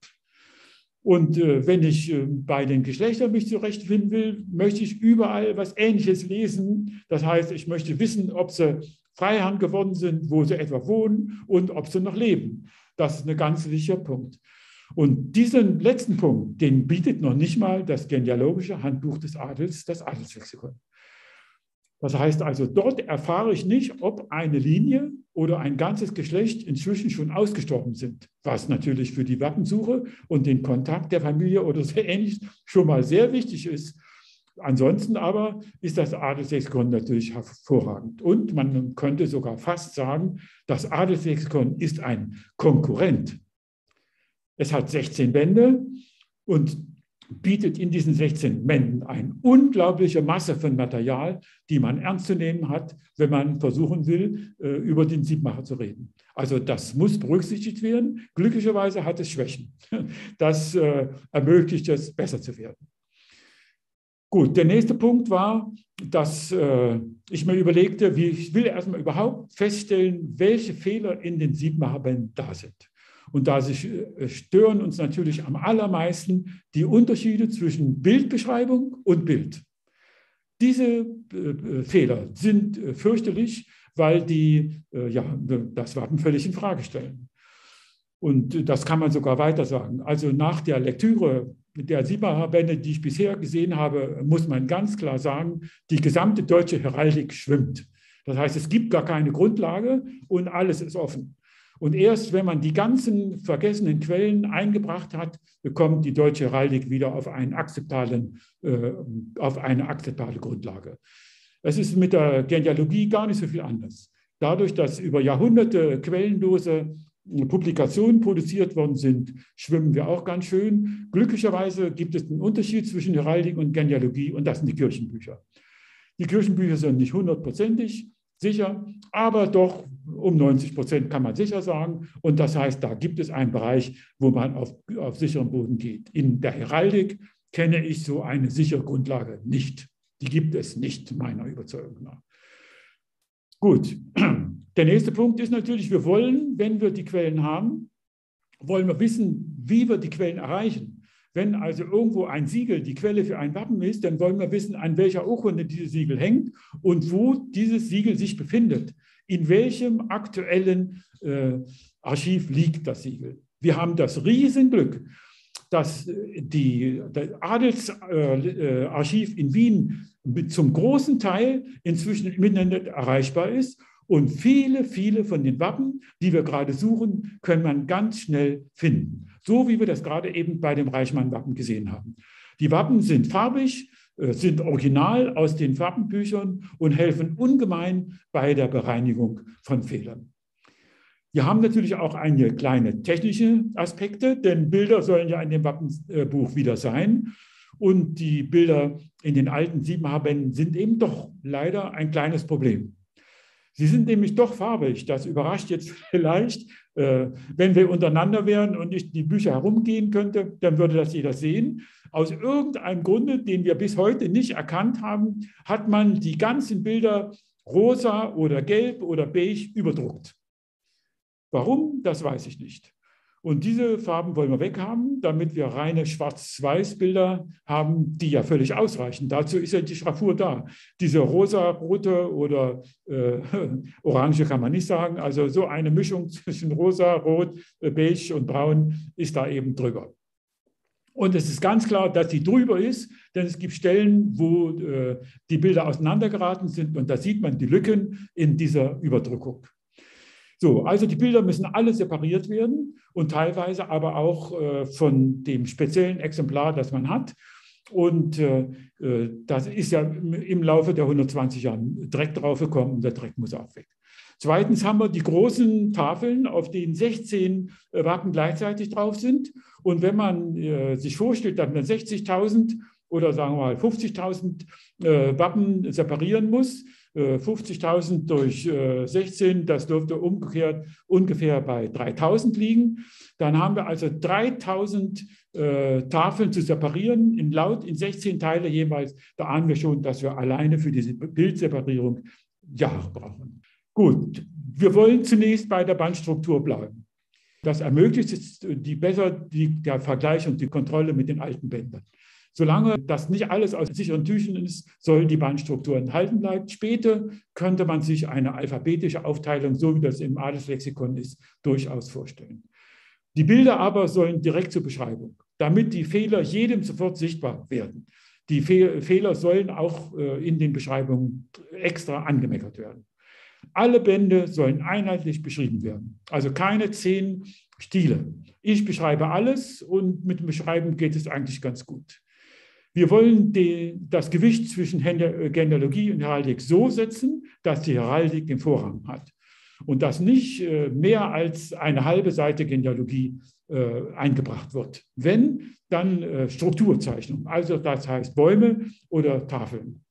Und äh, wenn ich äh, bei den Geschlechtern mich zurechtfinden will, möchte ich überall was Ähnliches lesen. Das heißt, ich möchte wissen, ob sie Freihand geworden sind, wo sie etwa wohnen und ob sie noch leben. Das ist ein ganz wichtiger Punkt. Und diesen letzten Punkt, den bietet noch nicht mal das genealogische Handbuch des Adels, das Adelslexikon. Das heißt also, dort erfahre ich nicht, ob eine Linie oder ein ganzes Geschlecht inzwischen schon ausgestorben sind, was natürlich für die Wappensuche und den Kontakt der Familie oder so ähnlich schon mal sehr wichtig ist. Ansonsten aber ist das Adelslexikon natürlich hervorragend. Und man könnte sogar fast sagen, das Adelslexikon ist ein Konkurrent. Es hat 16 Bände und bietet in diesen 16 Bänden eine unglaubliche Masse von Material, die man ernst zu nehmen hat, wenn man versuchen will, äh, über den Siebmacher zu reden. Also das muss berücksichtigt werden. Glücklicherweise hat es Schwächen. Das äh, ermöglicht es, besser zu werden. Gut, der nächste Punkt war, dass äh, ich mir überlegte, wie ich will erstmal überhaupt feststellen, welche Fehler in den Siebmacherbänden da sind. Und da sich, äh, stören uns natürlich am allermeisten die Unterschiede zwischen Bildbeschreibung und Bild. Diese äh, äh Fehler sind fürchterlich, weil die ja, das Wappen völlig in Frage stellen. Und das kann man sogar weiter sagen. Also nach der Lektüre der Siebacher-Bände, die ich bisher gesehen habe, muss man ganz klar sagen, die gesamte deutsche Heraldik schwimmt. Das heißt, es gibt gar keine Grundlage und alles ist offen. Und erst wenn man die ganzen vergessenen Quellen eingebracht hat, kommt die deutsche Heraldik wieder auf, einen akzeptablen, äh, auf eine akzeptable Grundlage. Es ist mit der Genealogie gar nicht so viel anders. Dadurch, dass über Jahrhunderte quellenlose Publikationen produziert worden sind, schwimmen wir auch ganz schön. Glücklicherweise gibt es einen Unterschied zwischen Heraldik und Genealogie und das sind die Kirchenbücher. Die Kirchenbücher sind nicht hundertprozentig sicher, aber doch um 90 Prozent kann man sicher sagen. Und das heißt, da gibt es einen Bereich, wo man auf, auf sicheren Boden geht. In der Heraldik kenne ich so eine sichere Grundlage nicht. Die gibt es nicht, meiner Überzeugung nach. Gut, der nächste Punkt ist natürlich, wir wollen, wenn wir die Quellen haben, wollen wir wissen, wie wir die Quellen erreichen. Wenn also irgendwo ein Siegel die Quelle für ein Wappen ist, dann wollen wir wissen, an welcher Urkunde dieses Siegel hängt und wo dieses Siegel sich befindet. In welchem aktuellen äh, Archiv liegt das Siegel? Wir haben das Riesenglück, dass die, das Adelsarchiv äh, in Wien zum großen Teil inzwischen im Internet erreichbar ist. Und viele, viele von den Wappen, die wir gerade suchen, können man ganz schnell finden. So wie wir das gerade eben bei dem Reichmann-Wappen gesehen haben. Die Wappen sind farbig, äh, sind original aus den Wappenbüchern und helfen ungemein bei der Bereinigung von Fehlern. Wir haben natürlich auch einige kleine technische Aspekte, denn Bilder sollen ja in dem Wappenbuch wieder sein. Und die Bilder in den alten Siebenhaarbänden sind eben doch leider ein kleines Problem. Sie sind nämlich doch farbig. Das überrascht jetzt vielleicht. Äh, wenn wir untereinander wären und ich die Bücher herumgehen könnte, dann würde das jeder sehen. Aus irgendeinem Grunde, den wir bis heute nicht erkannt haben, hat man die ganzen Bilder rosa oder gelb oder beige überdruckt. Warum, das weiß ich nicht. Und diese Farben wollen wir weghaben, damit wir reine Schwarz-Weiß-Bilder haben, die ja völlig ausreichen. Dazu ist ja die Schraffur da. Diese rosa-rote oder äh, orange kann man nicht sagen. Also so eine Mischung zwischen rosa, rot, äh, beige und braun ist da eben drüber. Und es ist ganz klar, dass sie drüber ist, denn es gibt Stellen, wo äh, die Bilder auseinandergeraten sind und da sieht man die Lücken in dieser Überdrückung. So, also die Bilder müssen alle separiert werden und teilweise aber auch äh, von dem speziellen Exemplar, das man hat. Und äh, äh das ist ja im Laufe der 120 Jahre Dreck draufgekommen und der Dreck muss auch weg. Zweitens haben wir die großen Tafeln, auf denen 16 äh, Wappen gleichzeitig drauf sind. Und wenn man äh, sich vorstellt, dass man 60.000 oder sagen wir mal 50.000 äh, Wappen separieren muss, 50.000 äh, durch 16, äh, das dürfte umgekehrt ungefähr bei 3.000 liegen. Dann haben wir also 3.000 äh, Tafeln zu separieren, in laut in 16 Teile jeweils. Da ahnen wir schon, dass wir alleine für diese Bildseparierung Jahre brauchen. Gut, wir wollen zunächst bei der Bandstruktur bleiben. Das ermöglicht die besser die, der Vergleich und die Kontrolle mit den alten Bändern. Solange das nicht alles aus sicheren Tüchen ist, soll die Bahnstruktur enthalten bleiben. Später könnte man sich eine alphabetische Aufteilung, so wie das im Adelslexikon ist, durchaus vorstellen. Die Bilder aber sollen direkt zur Beschreibung, damit die Fehler jedem sofort sichtbar werden. Die Fe Fehler sollen auch äh, in den Beschreibungen extra angemeckert werden. Alle Bände sollen einheitlich beschrieben werden, also keine zehn Stile. Ich beschreibe alles und mit dem Beschreiben geht es eigentlich ganz gut. Wir wollen die, das Gewicht zwischen Genealogie und Heraldik so setzen, dass die Heraldik den Vorrang hat. und dass nicht äh, mehr als eine halbe Seite Genealogie äh, eingebracht wird. Wenn, dann äh, Strukturzeichnung, also das heißt Bäume oder Tafeln.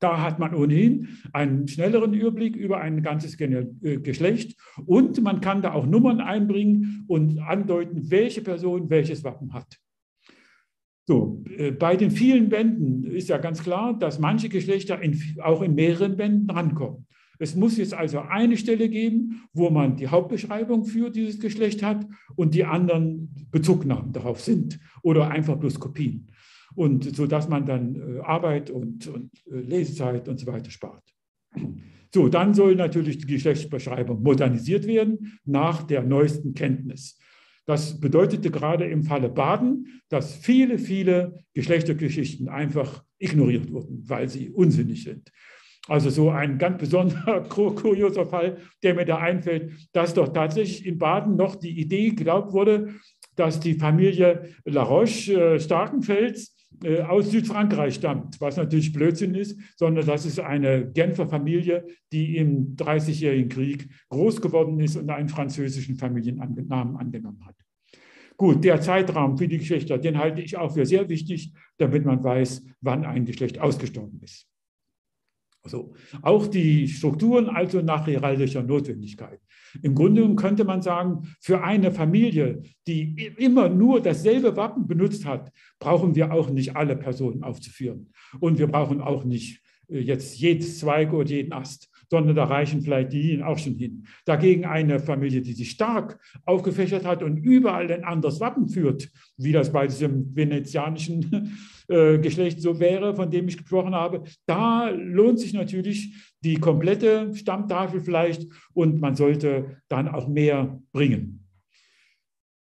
Da hat man ohnehin einen schnelleren Überblick über ein ganzes Geschlecht und man kann da auch Nummern einbringen und andeuten, welche Person welches Wappen hat. So, bei den vielen Bänden ist ja ganz klar, dass manche Geschlechter in, auch in mehreren Bänden rankommen. Es muss jetzt also eine Stelle geben, wo man die Hauptbeschreibung für dieses Geschlecht hat und die anderen Bezugnahmen darauf sind oder einfach bloß Kopien. Und so dass man dann äh, Arbeit und, und äh, Lesezeit und so weiter spart. So, dann soll natürlich die Geschlechtsbeschreibung modernisiert werden nach der neuesten Kenntnis. Das bedeutete gerade im Falle Baden, dass viele, viele Geschlechtergeschichten einfach ignoriert wurden, weil sie unsinnig sind. Also so ein ganz besonderer kurioser Fall, der mir da einfällt, dass doch tatsächlich in Baden noch die Idee geglaubt wurde, dass die Familie La Roche äh, äh, aus Südfrankreich stammt, was natürlich Blödsinn ist, sondern das ist eine Genfer Familie, die im Dreißigjährigen Krieg groß geworden ist und einen französischen Familiennamen angenommen hat. Gut, der Zeitraum für die Geschlechter, den halte ich auch für sehr wichtig, damit man weiß, wann ein Geschlecht ausgestorben ist. Also auch die Strukturen also nach heraldischer Notwendigkeit. Im Grunde könnte man sagen, für eine Familie, die immer nur dasselbe Wappen benutzt hat, brauchen wir auch nicht alle Personen aufzuführen. Und wir brauchen auch nicht äh, jetzt jedes Zweig oder jeden Ast sondern da reichen vielleicht die Linien auch schon hin. Dagegen eine Familie, die sich stark aufgefächert hat und überall ein anderes Wappen führt, wie das bei diesem venezianischen äh, Geschlecht so wäre, von dem ich gesprochen habe, da lohnt sich natürlich die komplette Stammtafel vielleicht und man sollte dann auch mehr bringen.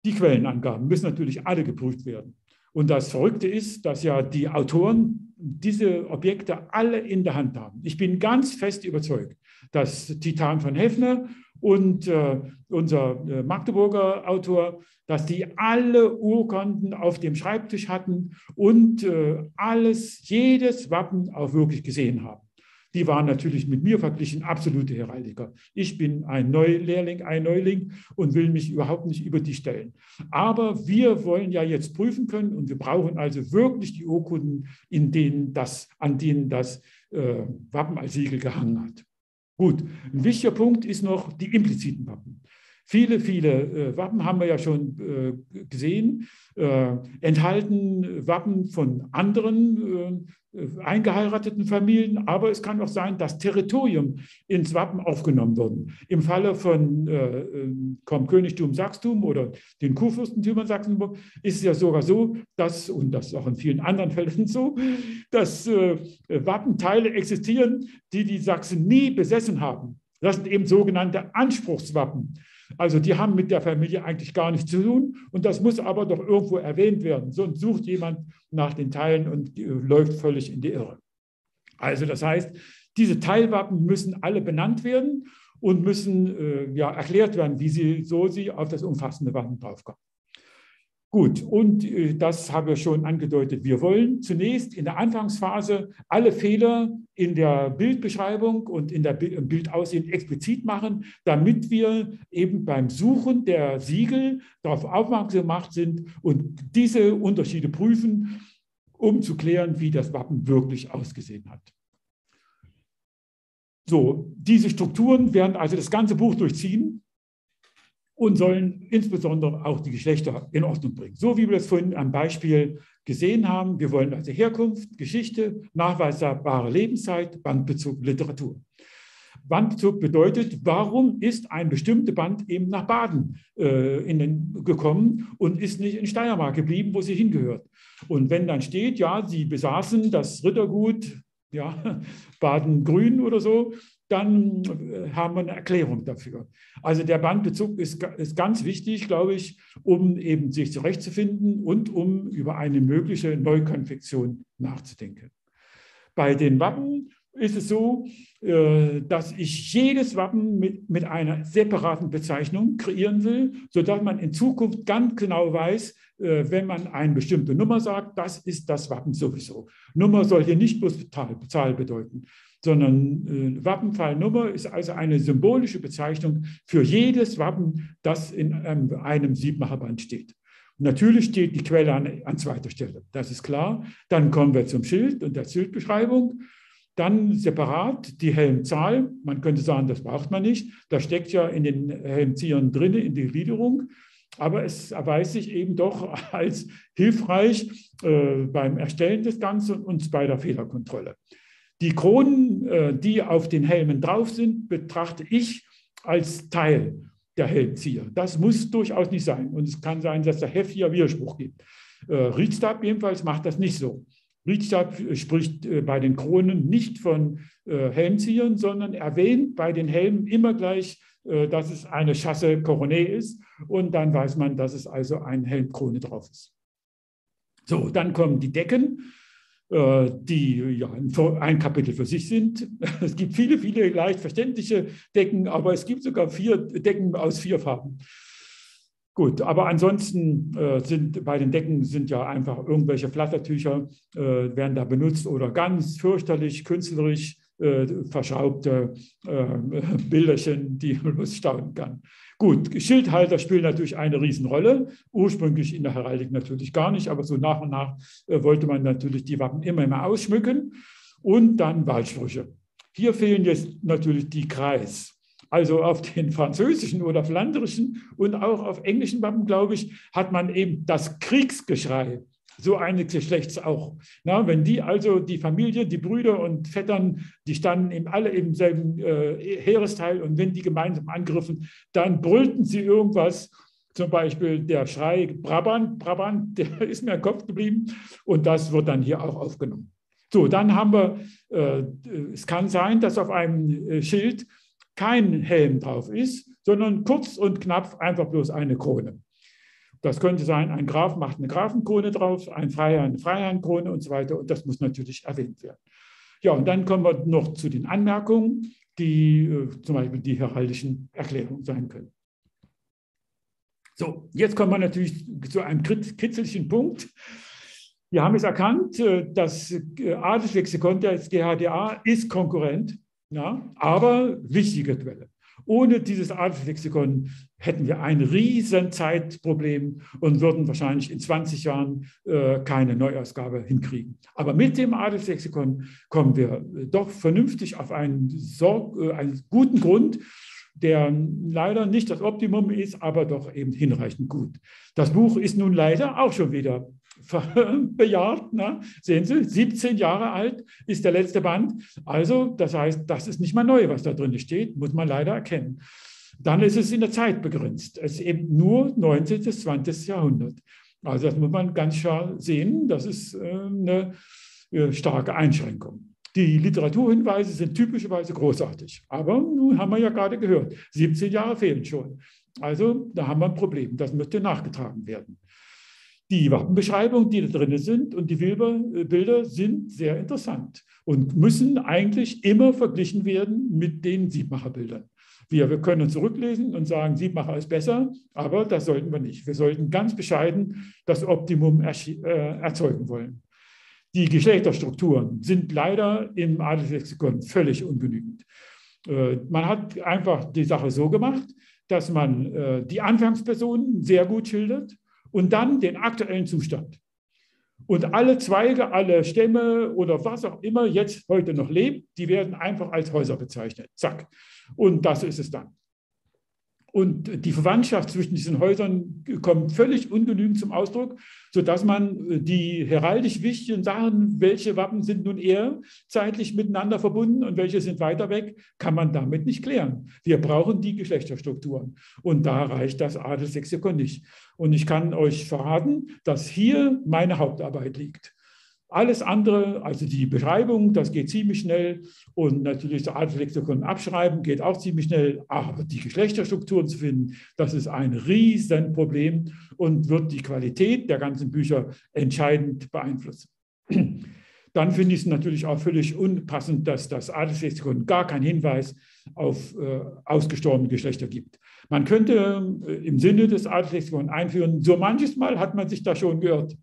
Die Quellenangaben müssen natürlich alle geprüft werden. Und das Verrückte ist, dass ja die Autoren diese Objekte alle in der Hand haben. Ich bin ganz fest überzeugt, dass Titan von Hefner und äh, unser äh, Magdeburger Autor, dass die alle Urkunden auf dem Schreibtisch hatten und äh, alles, jedes Wappen auch wirklich gesehen haben die waren natürlich mit mir verglichen absolute Heraldiker. Ich bin ein Neulehrling, ein Neuling und will mich überhaupt nicht über die stellen. Aber wir wollen ja jetzt prüfen können und wir brauchen also wirklich die Urkunden, in denen das, an denen das äh, Wappen als Siegel gehangen hat. Gut, ein wichtiger Punkt ist noch die impliziten Wappen. Viele, viele äh, Wappen haben wir ja schon äh, gesehen, äh, enthalten Wappen von anderen eingeheirateten Familien, aber es kann auch sein, dass Territorium ins Wappen aufgenommen wurden. Im Falle von äh, äh vom Königtum Sachstum oder den Kurfürstentümern Sachsenburg ist es ja sogar so, dass, und das ist auch in vielen anderen Fällen so, dass äh, Wappenteile existieren, die die Sachsen nie besessen haben. Das sind eben sogenannte Anspruchswappen. Also die haben mit der Familie eigentlich gar nichts zu tun und das muss aber doch irgendwo erwähnt werden. Sonst sucht jemand nach den Teilen und äh, läuft völlig in die Irre. Also das heißt, diese Teilwappen müssen alle benannt werden und müssen äh, ja, erklärt werden, wie sie so sie auf das umfassende Wappen draufkommen. Gut, und äh, das habe ich schon angedeutet. Wir wollen zunächst in der Anfangsphase alle Fehler in der Bildbeschreibung und in der Bildaussehen explizit machen, damit wir eben beim Suchen der Siegel darauf aufmerksam gemacht sind und diese Unterschiede prüfen, um zu klären, wie das Wappen wirklich ausgesehen hat. So, diese Strukturen werden also das ganze Buch durchziehen und sollen insbesondere auch die Geschlechter in Ordnung bringen. So wie wir das vorhin am Beispiel gesehen haben. Wir wollen also Herkunft, Geschichte, nachweisbare Lebenszeit, Bandbezug, Literatur. Bandbezug bedeutet, warum ist ein bestimmter Band eben nach Baden äh, den, gekommen und ist nicht in Steiermark geblieben, wo sie hingehört. Und wenn dann steht, ja, sie besaßen das Rittergut ja, Baden-Grün oder so, dann äh, haben wir eine Erklärung dafür. Also der Bandbezug ist, ist ganz wichtig, glaube ich, um eben sich zurechtzufinden und um über eine mögliche Neukonfektion nachzudenken. Bei den Wappen ist es so, äh, dass ich jedes Wappen mit, mit einer separaten Bezeichnung kreieren will, sodass man in Zukunft ganz genau weiß, äh, wenn man eine bestimmte Nummer sagt, das ist das Wappen sowieso. Nummer soll hier nicht bloß Zahl bedeuten. Sondern äh, Wappenfallnummer ist also eine symbolische Bezeichnung für jedes Wappen, das in ähm, einem Siebmacherband steht. Natürlich steht die Quelle an, an zweiter Stelle, das ist klar. Dann kommen wir zum Schild und der Schildbeschreibung. Dann separat die Helmzahl. Man könnte sagen, das braucht man nicht. Das steckt ja in den Helmziehern drin, in der Gliederung. Aber es erweist sich eben doch als hilfreich äh, beim Erstellen des Ganzen und bei der Fehlerkontrolle. Die Kronen, äh, die auf den Helmen drauf sind, betrachte ich als Teil der Helmzieher. Das muss durchaus nicht sein. Und es kann sein, dass der heftiger Widerspruch gibt. Äh, Riedstab jedenfalls macht das nicht so. Riedstab spricht äh, bei den Kronen nicht von Helmziehern, sondern erwähnt bei den Helmen immer gleich, dass es eine Chasse Coronet ist. Und dann weiß man, dass es also eine Helmkrone drauf ist. So, dann kommen die Decken. Äh, die ja ein Kapitel für sich sind. Es gibt viele, viele leicht verständliche Decken, aber es gibt sogar vier Decken aus vier Farben. Gut, aber ansonsten äh, sind bei den Decken sind ja einfach irgendwelche Flattertücher, äh, werden da benutzt oder ganz fürchterlich künstlerisch äh, verschraubte äh, Bilderchen, die man bloß staunen kann. Gut, Schildhalter spielen natürlich eine Riesenrolle. Ursprünglich in der Heraldik natürlich gar nicht, aber so nach und nach äh, wollte man natürlich die Wappen immer mehr ausschmücken. Und dann Wahlsprüche. Hier fehlen jetzt natürlich die Kreis. Also auf den französischen oder flanderischen und auch auf englischen Wappen, glaube ich, hat man eben das Kriegsgeschrei so eines Geschlechts auch. Na, wenn die also, die Familie, die Brüder und Vettern, die standen eben alle im selben äh, Heeresteil und wenn die gemeinsam angriffen, dann brüllten sie irgendwas. Zum Beispiel der Schrei Brabant, Brabant, der ist mir im Kopf geblieben und das wird dann hier auch aufgenommen. So, dann haben wir, äh, es kann sein, dass auf einem äh, Schild kein Helm drauf ist, sondern kurz und knapp einfach bloß eine Krone. Das könnte sein, ein Graf macht eine Grafenkrone drauf, ein Freiherr eine Freiherrnkrone und so weiter. Und das muss natürlich erwähnt werden. Ja, und dann kommen wir noch zu den Anmerkungen, die äh, zum Beispiel die heraldischen Erklärungen sein können. So, jetzt kommen wir natürlich zu einem kitzelchen Punkt. Wir haben es erkannt, äh, das äh, Adelslexikon des GHDA ist Konkurrent, ja, aber wichtige Quelle. Ohne dieses Adelslexikon hätten wir ein Riesenzeitproblem und würden wahrscheinlich in 20 Jahren äh, keine Neuausgabe hinkriegen. Aber mit dem Adelslexikon kommen wir äh, doch vernünftig auf einen, Sorg, äh, einen guten Grund, der leider nicht das Optimum ist, aber doch eben hinreichend gut. Das Buch ist nun leider auch schon wieder bejaht. Ne? Sehen Sie, 17 Jahre alt ist der letzte Band. Also, das heißt, das ist nicht mal neu, was da drin steht, muss man leider erkennen. Dann ist es in der Zeit begrenzt. Es ist eben nur 19. bis 20. Jahrhundert. Also das muss man ganz klar sehen. Das ist äh, eine äh, starke Einschränkung. Die Literaturhinweise sind typischerweise großartig. Aber nun haben wir ja gerade gehört, 17 Jahre fehlen schon. Also da haben wir ein Problem. Das müsste nachgetragen werden. Die Wappenbeschreibungen, die da drin sind und die äh, Bilder sind sehr interessant und müssen eigentlich immer verglichen werden mit den Siebmacherbildern. Wir, wir können zurücklesen und sagen, Siebmacher ist besser, aber das sollten wir nicht. Wir sollten ganz bescheiden das Optimum äh, erzeugen wollen. Die Geschlechterstrukturen sind leider im Adelslexikon völlig ungenügend. Äh, man hat einfach die Sache so gemacht, dass man die Anfangspersonen sehr gut schildert und dann den aktuellen Zustand. Und alle Zweige, alle Stämme oder was auch immer jetzt heute noch lebt, die werden einfach als Häuser bezeichnet. Zack. Und das ist es dann. Und die Verwandtschaft zwischen diesen Häusern kommt völlig ungenügend zum Ausdruck, sodass man die heraldisch wichtigen Sachen, welche Wappen sind nun eher zeitlich miteinander verbunden und welche sind weiter weg, kann man damit nicht klären. Wir brauchen die Geschlechterstrukturen. Und da reicht das Adelslexikon nicht. Und ich kann euch verraten, dass hier meine Hauptarbeit liegt. Alles andere, also die Beschreibung, das geht ziemlich schnell und natürlich das Artlexikon abschreiben geht auch ziemlich schnell, aber die Geschlechterstrukturen zu finden, das ist ein Riesenproblem und wird die Qualität der ganzen Bücher entscheidend beeinflussen. Dann finde ich es natürlich auch völlig unpassend, dass das Adelslexikon gar keinen Hinweis auf äh, ausgestorbene Geschlechter gibt. Man könnte äh, im Sinne des Adelslexikons einführen, so manches Mal hat man sich da schon gehört.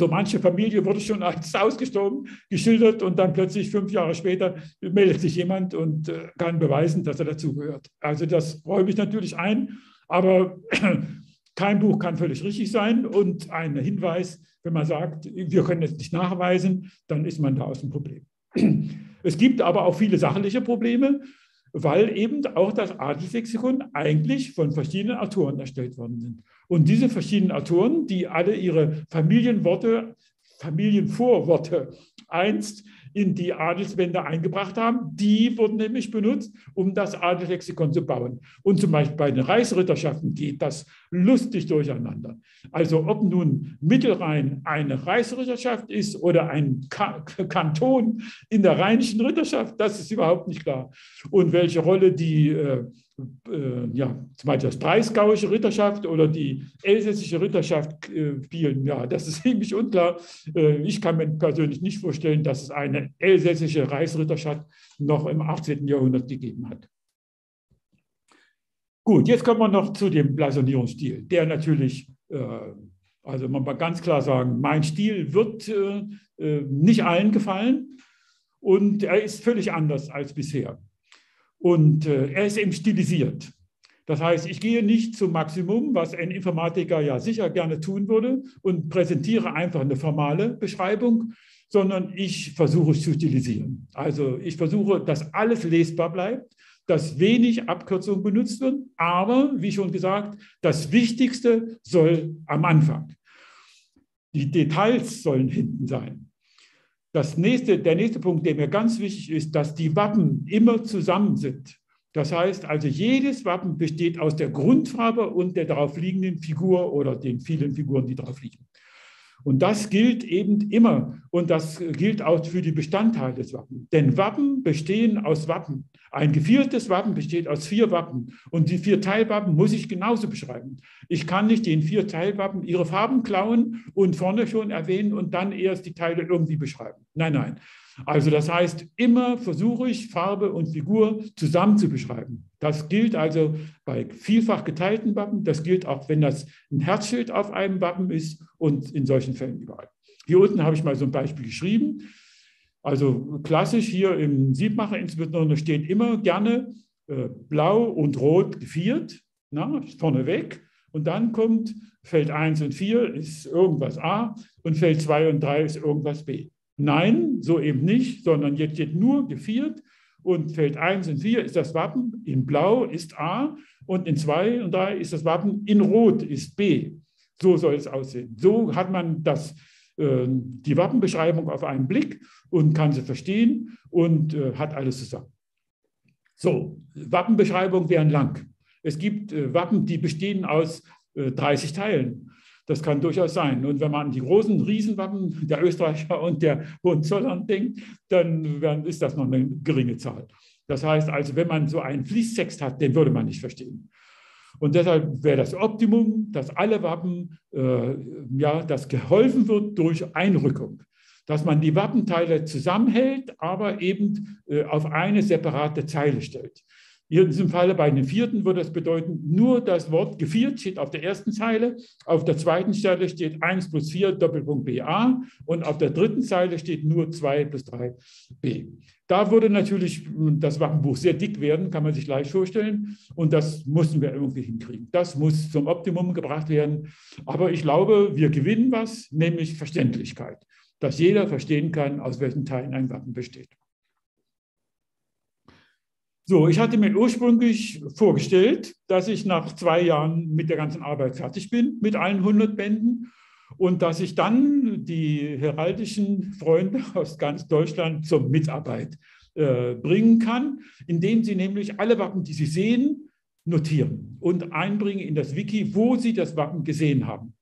So manche Familie wurde schon als ausgestorben geschildert und dann plötzlich fünf Jahre später meldet sich jemand und äh, kann beweisen, dass er dazugehört. Also das räume ich natürlich ein, aber kein Buch kann völlig richtig sein und ein Hinweis, wenn man sagt, wir können es nicht nachweisen, dann ist man da aus dem Problem. Es gibt aber auch viele sachliche Probleme weil eben auch das Adelslexikon eigentlich von verschiedenen Autoren erstellt worden sind. Und diese verschiedenen Autoren, die alle ihre Familienworte, Familienvorworte einst in die Adelsbände eingebracht haben, die wurden nämlich benutzt, um das Adelslexikon zu bauen. Und zum Beispiel bei den Reichsritterschaften geht das lustig durcheinander. Also ob nun Mittelrhein eine Reichsritterschaft ist oder ein Kanton in der rheinischen Ritterschaft, das ist überhaupt nicht klar. Und welche Rolle die äh, äh, ja, zum Beispiel das Breisgauische Ritterschaft oder die elsässische Ritterschaft äh, spielen. Ja, das ist ziemlich unklar. Äh, ich kann mir persönlich nicht vorstellen, dass es eine elsässische Reichsritterschaft noch im 18. Jahrhundert gegeben hat. Gut, jetzt kommen wir noch zu dem Blasonierungsstil, der natürlich, äh, also man kann ganz klar sagen, mein Stil wird äh, äh, nicht allen gefallen und er ist völlig anders als bisher. Und äh, er ist eben stilisiert. Das heißt, ich gehe nicht zum Maximum, was ein Informatiker ja sicher gerne tun würde, und präsentiere einfach eine formale Beschreibung, sondern ich versuche es zu stilisieren. Also ich versuche, dass alles lesbar bleibt, dass wenig Abkürzungen benutzt werden, aber wie schon gesagt, das Wichtigste soll am Anfang. Die Details sollen hinten sein. Das nächste, der nächste Punkt, der mir ganz wichtig ist, dass die Wappen immer zusammen sind. Das heißt also, jedes Wappen besteht aus der Grundfarbe und der darauf liegenden Figur oder den vielen Figuren, die darauf liegen. Und das gilt eben immer und das gilt auch für die Bestandteile des Wappens. Denn Wappen bestehen aus Wappen. Ein geviertes Wappen besteht aus vier Wappen und die vier Teilwappen muss ich genauso beschreiben. Ich kann nicht den vier Teilwappen ihre Farben klauen und vorne schon erwähnen und dann erst die Teile irgendwie beschreiben. Nein, nein. Also das heißt, immer versuche ich Farbe und Figur zusammen zu beschreiben. Das gilt also bei vielfach geteilten Wappen, das gilt auch, wenn das ein Herzschild auf einem Wappen ist und in solchen Fällen überall. Hier unten habe ich mal so ein Beispiel geschrieben. Also klassisch hier im Siebmacher insbesondere steht immer gerne äh, blau und rot geviert, na, vorneweg. Und dann kommt Feld 1 und 4 ist irgendwas A und Feld 2 und 3 ist irgendwas B. Nein, so eben nicht, sondern jetzt steht nur geviert und Feld 1 und 4 ist das Wappen, in Blau ist A und in 2 und 3 ist das Wappen, in Rot ist B. So soll es aussehen. So hat man das, äh, die Wappenbeschreibung auf einen Blick und kann sie verstehen und äh, hat alles zusammen. So, Wappenbeschreibungen wären lang. Es gibt äh, Wappen, die bestehen aus 30 Teilen. Das kann durchaus sein. Und wenn man an die großen Riesenwappen der Österreicher und der Hohenzollern denkt, dann ist das noch eine geringe Zahl. Das heißt also, wenn man so einen Fließtext hat, den würde man nicht verstehen. Und deshalb wäre das Optimum, dass alle Wappen, äh, ja, dass geholfen wird durch Einrückung. Dass man die Wappenteile zusammenhält, aber eben äh, auf eine separate Zeile stellt. Hier in diesem Falle bei den vierten würde das bedeuten, nur das Wort geviert steht auf der ersten Zeile, auf der zweiten Stelle steht 1 plus 4 Doppelpunkt BA und auf der dritten Zeile steht nur 2 plus 3 B. Da würde natürlich das Wappenbuch sehr dick werden, kann man sich leicht vorstellen. Und das mussten wir irgendwie hinkriegen. Das muss zum Optimum gebracht werden. Aber ich glaube, wir gewinnen was, nämlich Verständlichkeit, dass jeder verstehen kann, aus welchen Teilen ein Wappen besteht. So, ich hatte mir ursprünglich vorgestellt, dass ich nach zwei Jahren mit der ganzen Arbeit fertig bin, mit allen 100 Bänden und dass ich dann die heraldischen Freunde aus ganz Deutschland zur Mitarbeit äh, bringen kann, indem sie nämlich alle Wappen, die sie sehen, notieren und einbringen in das Wiki, wo sie das Wappen gesehen haben.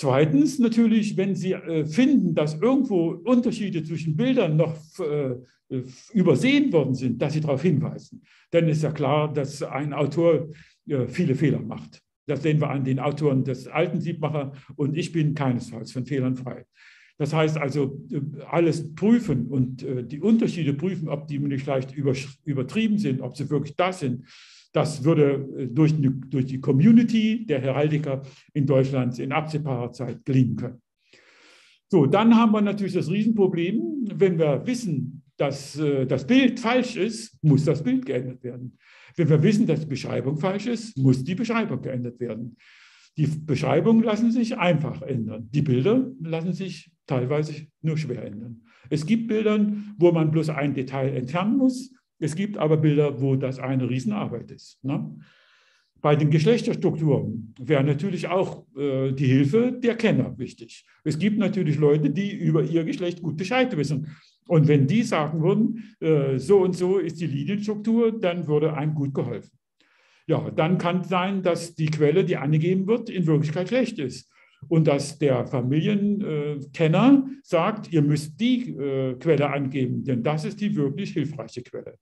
Zweitens natürlich, wenn Sie äh, finden, dass irgendwo Unterschiede zwischen Bildern noch äh, übersehen worden sind, dass Sie darauf hinweisen. Denn es ist ja klar, dass ein Autor äh, viele Fehler macht. Das sehen wir an den Autoren des alten Siebmacher und ich bin keinesfalls von Fehlern frei. Das heißt also, alles prüfen und die Unterschiede prüfen, ob die nicht leicht übertrieben sind, ob sie wirklich das sind, das würde äh, durch, durch die Community der Heraldiker in Deutschland in absehbarer Zeit gelingen können. So, dann haben wir natürlich das Riesenproblem, wenn wir wissen, dass äh, das Bild falsch ist, muss das Bild geändert werden. Wenn wir wissen, dass die Beschreibung falsch ist, muss die Beschreibung geändert werden. Die Beschreibungen lassen sich einfach ändern. Die Bilder lassen sich teilweise nur schwer ändern. Es gibt Bilder, wo man bloß ein Detail entfernen muss. Es gibt aber Bilder, wo das eine Riesenarbeit ist. Ne? Bei den Geschlechterstrukturen wäre natürlich auch äh, die Hilfe der Kenner wichtig. Es gibt natürlich Leute, die über ihr Geschlecht gut Bescheid wissen. Und wenn die sagen würden, äh, so und so ist die Linienstruktur, dann würde einem gut geholfen. Ja, dann kann es sein, dass die Quelle, die angegeben wird, in Wirklichkeit schlecht ist. Und dass der Familienkenner sagt, ihr müsst die äh, Quelle angeben, denn das ist die wirklich hilfreiche Quelle.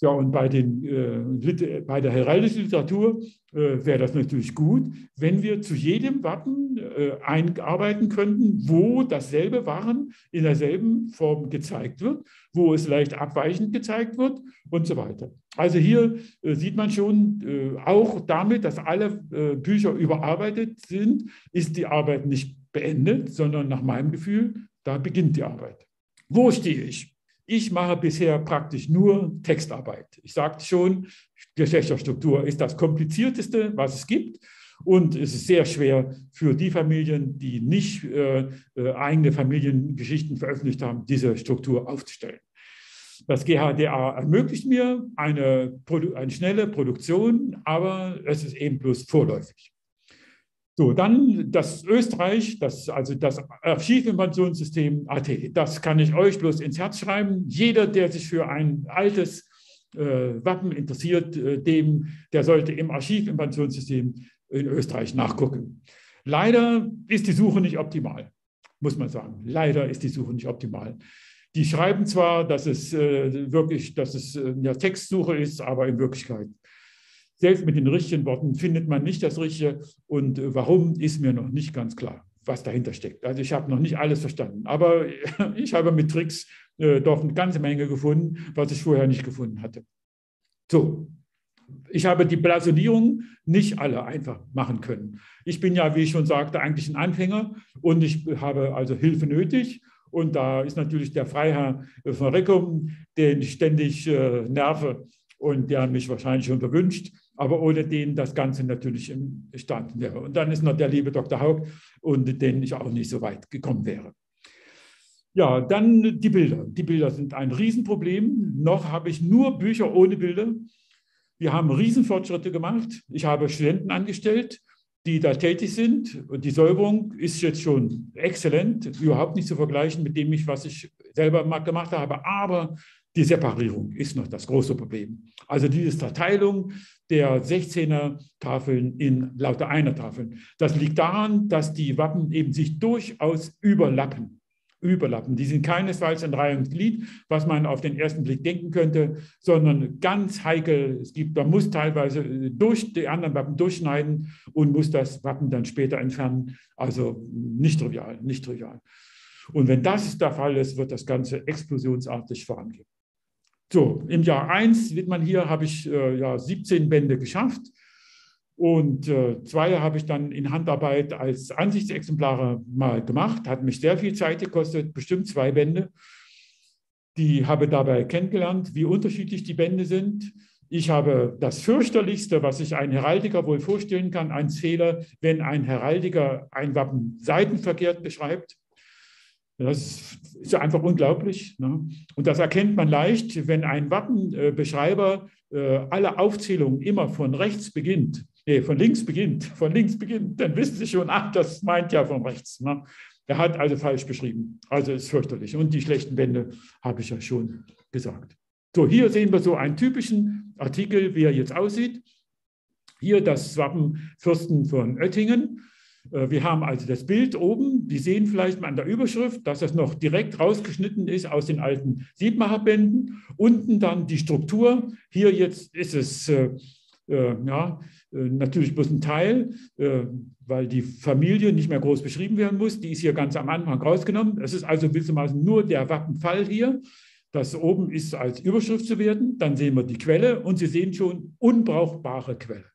Ja, und bei, den, äh, bei der heraldischen Literatur äh, wäre das natürlich gut, wenn wir zu jedem Wappen äh, einarbeiten könnten, wo dasselbe Waren in derselben Form gezeigt wird, wo es leicht abweichend gezeigt wird und so weiter. Also hier äh, sieht man schon, äh, auch damit, dass alle äh, Bücher überarbeitet sind, ist die Arbeit nicht beendet, sondern nach meinem Gefühl, da beginnt die Arbeit. Wo stehe ich? Ich mache bisher praktisch nur Textarbeit. Ich sagte schon, Geschlechterstruktur ist das komplizierteste, was es gibt. Und es ist sehr schwer für die Familien, die nicht äh, äh eigene Familiengeschichten veröffentlicht haben, diese Struktur aufzustellen. Das GHDA ermöglicht mir eine, eine schnelle Produktion, aber es ist eben bloß vorläufig. So, dann das Österreich, das, also das Archivinformationssystem AT. Das kann ich euch bloß ins Herz schreiben. Jeder, der sich für ein altes äh, Wappen interessiert, äh, dem, der sollte im Archivinformationssystem in Österreich nachgucken. Leider ist die Suche nicht optimal, muss man sagen. Leider ist die Suche nicht optimal. Die schreiben zwar, dass es äh, wirklich, dass es äh, eine Textsuche ist, aber in Wirklichkeit selbst mit den richtigen Worten findet man nicht das Richtige. Und äh, warum, ist mir noch nicht ganz klar, was dahinter steckt. Also ich habe noch nicht alles verstanden. Aber ich habe mit Tricks äh, doch eine ganze Menge gefunden, was ich vorher nicht gefunden hatte. So, ich habe die Blasonierung nicht alle einfach machen können. Ich bin ja, wie ich schon sagte, eigentlich ein Anfänger und ich habe also Hilfe nötig. Und da ist natürlich der Freiherr von Reckum, den ich ständig äh, nerve und der mich wahrscheinlich schon gewünscht aber ohne den das Ganze natürlich entstanden wäre. Und dann ist noch der liebe Dr. Haug, ohne den ich auch nicht so weit gekommen wäre. Ja, dann die Bilder. Die Bilder sind ein Riesenproblem. Noch habe ich nur Bücher ohne Bilder. Wir haben Riesenfortschritte gemacht. Ich habe Studenten angestellt, die da tätig sind. Und die Säuberung ist jetzt schon exzellent, überhaupt nicht zu vergleichen mit dem, was ich selber gemacht habe. Aber die Separierung ist noch das große Problem. Also diese Verteilung der 16er Tafeln in lauter einer Tafeln. Das liegt daran, dass die Wappen eben sich durchaus überlappen. Überlappen. Die sind keinesfalls in Reihe und Glied, was man auf den ersten Blick denken könnte, sondern ganz heikel. Es gibt, man muss teilweise durch die anderen Wappen durchschneiden und muss das Wappen dann später entfernen. Also nicht trivial, nicht trivial. Und wenn das der Fall ist, wird das Ganze explosionsartig vorangehen. So, im Jahr 1 sieht man hier, habe ich äh, ja, 17 Bände geschafft. Und äh, zwei habe ich dann in Handarbeit als Ansichtsexemplare mal gemacht. Hat mich sehr viel Zeit gekostet, bestimmt zwei Bände. Die habe dabei kennengelernt, wie unterschiedlich die Bände sind. Ich habe das fürchterlichste, was sich ein Heraldiker wohl vorstellen kann, ein Fehler, wenn ein Heraldiker ein Wappen seitenverkehrt beschreibt. Das ist einfach unglaublich. Ne? Und das erkennt man leicht, wenn ein Wappenbeschreiber äh, alle Aufzählungen immer von rechts beginnt, nee, von links beginnt, von links beginnt, dann wissen Sie schon, ach, das meint ja von rechts. Ne? Er hat also falsch beschrieben. Also ist fürchterlich. Und die schlechten Wände habe ich ja schon gesagt. So, hier sehen wir so einen typischen Artikel, wie er jetzt aussieht. Hier das Wappen Fürsten von Oettingen. Äh, wir haben also das Bild oben. Sie sehen vielleicht mal an der Überschrift, dass das noch direkt rausgeschnitten ist aus den alten Siebmacherbänden. Unten dann die Struktur. Hier jetzt ist es äh, äh, ja, äh, natürlich bloß ein Teil, äh, weil die Familie nicht mehr groß beschrieben werden muss. Die ist hier ganz am Anfang rausgenommen. Es ist also gewissermaßen nur der Wappenfall hier. Das oben ist als Überschrift zu werden. Dann sehen wir die Quelle und Sie sehen schon unbrauchbare Quelle.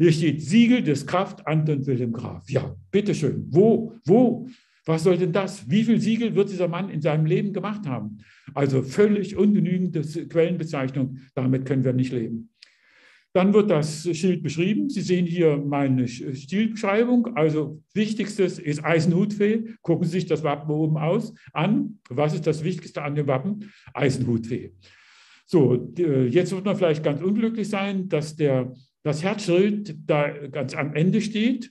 Hier steht Siegel des Kraft Anton Wilhelm Graf. Ja, bitteschön. Wo, wo Was soll denn das? Wie viel Siegel wird dieser Mann in seinem Leben gemacht haben? Also völlig ungenügende Quellenbezeichnung. Damit können wir nicht leben. Dann wird das Schild beschrieben. Sie sehen hier meine Stilbeschreibung. Also wichtigstes ist Eisenhutfee. Gucken Sie sich das Wappen oben aus an. Was ist das Wichtigste an dem Wappen? Eisenhutfee. So, jetzt wird man vielleicht ganz unglücklich sein, dass der, das Herzschild da ganz am Ende steht.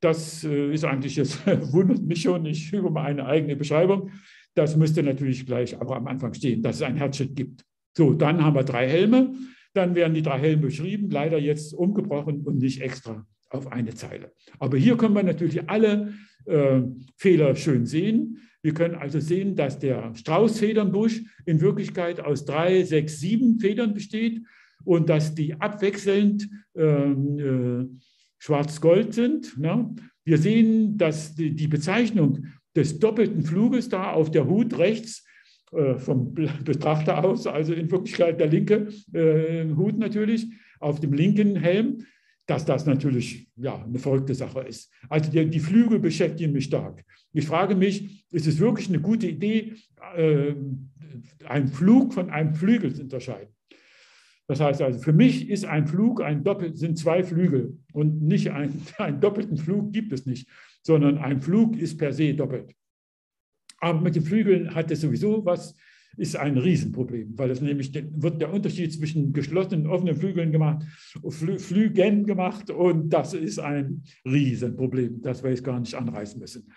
Das äh, ist eigentlich jetzt, wundert mich schon, ich über meine eigene Beschreibung. Das müsste natürlich gleich aber am Anfang stehen, dass es ein Herzschild gibt. So, dann haben wir drei Helme. Dann werden die drei Helme beschrieben, leider jetzt umgebrochen und nicht extra auf eine Zeile. Aber hier können wir natürlich alle äh, Fehler schön sehen. Wir können also sehen, dass der Straußfedernbusch in Wirklichkeit aus drei, sechs, sieben Federn besteht und dass die abwechselnd ähm, äh, schwarz-gold sind. Ne? Wir sehen, dass die, die, Bezeichnung des doppelten Fluges da auf der Hut rechts äh, vom Betrachter aus, also in Wirklichkeit der linke äh, Hut natürlich, auf dem linken Helm, dass das natürlich ja, eine verrückte Sache ist. Also die, die Flügel beschäftigen mich stark. Ich frage mich, ist es wirklich eine gute Idee, äh, einen Flug von einem Flügel zu unterscheiden? Das heißt also, für mich ist ein Flug ein Doppel, sind zwei Flügel und nicht ein, einen doppelten Flug gibt es nicht, sondern ein Flug ist per se doppelt. Aber mit den Flügeln hat es sowieso was, ist ein Riesenproblem, weil es nämlich wird der Unterschied zwischen geschlossenen und offenen Flügeln gemacht, Flü Flügen gemacht und das ist ein Riesenproblem, das wir jetzt gar nicht anreißen müssen.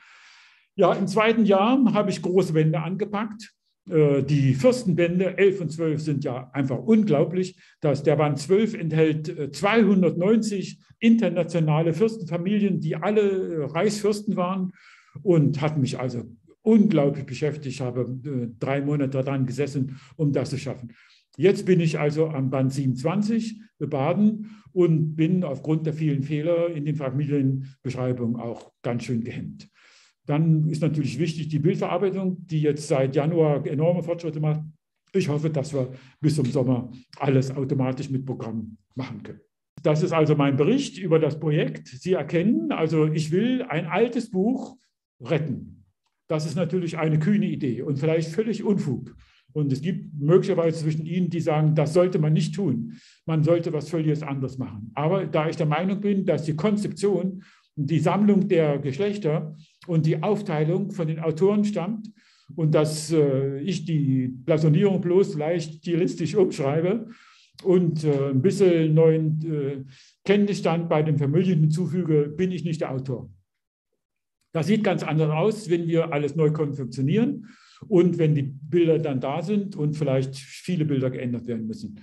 Ja, im zweiten Jahr habe ich große Wände angepackt die Fürstenbände 11 und 12 sind ja einfach unglaublich. Dass der Band 12 enthält 290 äh, internationale Fürstenfamilien, die alle äh, Reichsfürsten waren und hat mich also unglaublich beschäftigt. Ich habe drei Monate daran gesessen, um das zu schaffen. Jetzt bin ich also am Band 27 Baden und bin aufgrund der vielen Fehler in den Familienbeschreibungen auch ganz schön gehemmt. Dann ist natürlich wichtig die Bildverarbeitung, die jetzt seit Januar enorme Fortschritte macht. Ich hoffe, dass wir bis zum Sommer alles automatisch mit Programm machen können. Das ist also mein Bericht über das Projekt. Sie erkennen, also ich will ein altes Buch retten. Das ist natürlich eine kühne Idee und vielleicht völlig Unfug. Und es gibt möglicherweise zwischen Ihnen, die sagen, das sollte man nicht tun. Man sollte was völlig anderes machen. Aber da ich der Meinung bin, dass die Konzeption die Sammlung der Geschlechter und die Aufteilung von den Autoren stammt und dass äh, ich die Blasonierung bloß leicht stilistisch umschreibe und äh, ein bisschen neuen äh, Kenntnisstand bei den Familien hinzufüge, bin ich nicht der Autor. Das sieht ganz anders aus, wenn wir alles neu konzeptionieren und wenn die Bilder dann da sind und vielleicht viele Bilder geändert werden müssen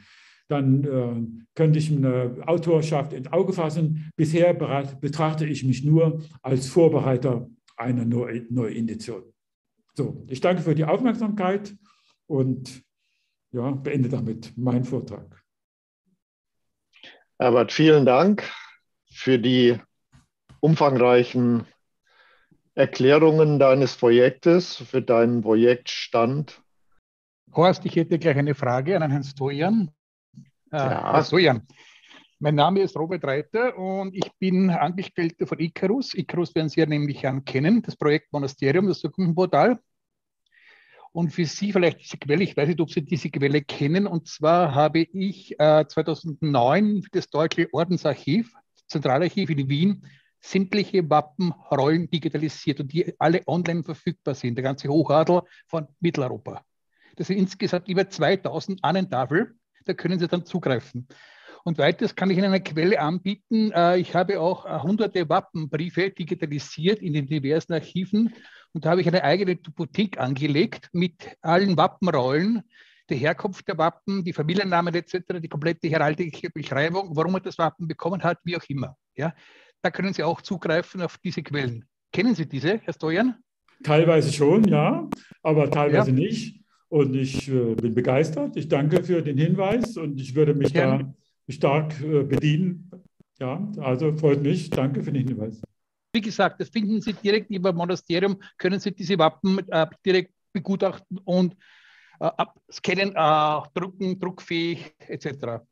dann äh, könnte ich eine Autorschaft ins Auge fassen. Bisher betrachte ich mich nur als Vorbereiter einer Neuindition. So, ich danke für die Aufmerksamkeit und ja, beende damit meinen Vortrag. Herbert, vielen Dank für die umfangreichen Erklärungen deines Projektes, für deinen Projektstand. Horst, ich hätte gleich eine Frage an Herrn Stojan. Ja. So, Jan. Mein Name ist Robert Reiter und ich bin Angestellter von Icarus. Icarus werden Sie ja nämlich kennen, das Projekt Monasterium, das Dokumportal. Und für Sie vielleicht diese Quelle, ich weiß nicht, ob Sie diese Quelle kennen, und zwar habe ich äh, 2009 für das Deutsche Ordensarchiv, Zentralarchiv in Wien, sämtliche Wappenrollen digitalisiert und die alle online verfügbar sind, der ganze Hochadel von Mitteleuropa. Das sind insgesamt über 2000 Ahnentafel da können Sie dann zugreifen. Und weiters kann ich Ihnen eine Quelle anbieten. Äh, ich habe auch äh, hunderte Wappenbriefe digitalisiert in den diversen Archiven und da habe ich eine eigene Boutique angelegt mit allen Wappenrollen, der Herkunft der Wappen, die Familiennamen etc., die komplette heraldische Beschreibung, warum man das Wappen bekommen hat, wie auch immer. Ja, da können Sie auch zugreifen auf diese Quellen. Kennen Sie diese, Herr Stojan? Teilweise schon, ja, aber teilweise ja. nicht. Und ich äh, bin begeistert. Ich danke für den Hinweis und ich würde mich ja. da stark äh, bedienen. Ja, also freut mich. Danke für den Hinweis. Wie gesagt, das finden Sie direkt über Monasterium, können Sie diese Wappen äh, direkt begutachten und äh, abscannen, äh, drucken, druckfähig etc.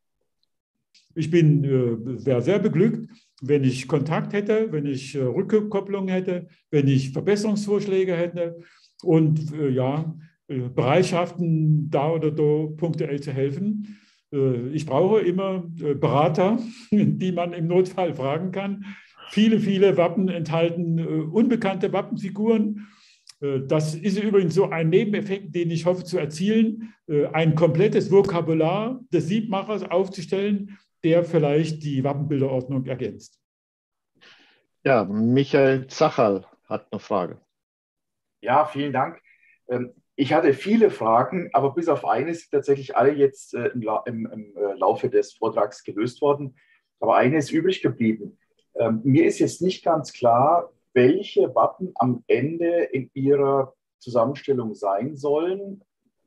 Ich bin äh, sehr beglückt, wenn ich Kontakt hätte, wenn ich Rückkopplung hätte, wenn ich Verbesserungsvorschläge hätte und ja, Bereitschaften da oder da punktuell zu helfen. Äh, ich brauche immer äh, Berater, die man im Notfall fragen kann. Viele, viele Wappen enthalten unbekannte Wappenfiguren. Das ist übrigens so ein Nebeneffekt, den ich hoffe zu erzielen, ein komplettes Vokabular des Siebmachers aufzustellen, der vielleicht die Wappenbilderordnung ergänzt. Ja, Michael Zacherl hat eine Frage. Ja, vielen Dank. Ähm, ich hatte viele Fragen, aber bis auf eine sind tatsächlich alle jetzt äh, im, im, äh, Laufe des Vortrags gelöst worden. Aber eine ist übrig geblieben. Ähm, mir ist jetzt nicht ganz klar, welche Wappen am Ende in ihrer Zusammenstellung sein sollen.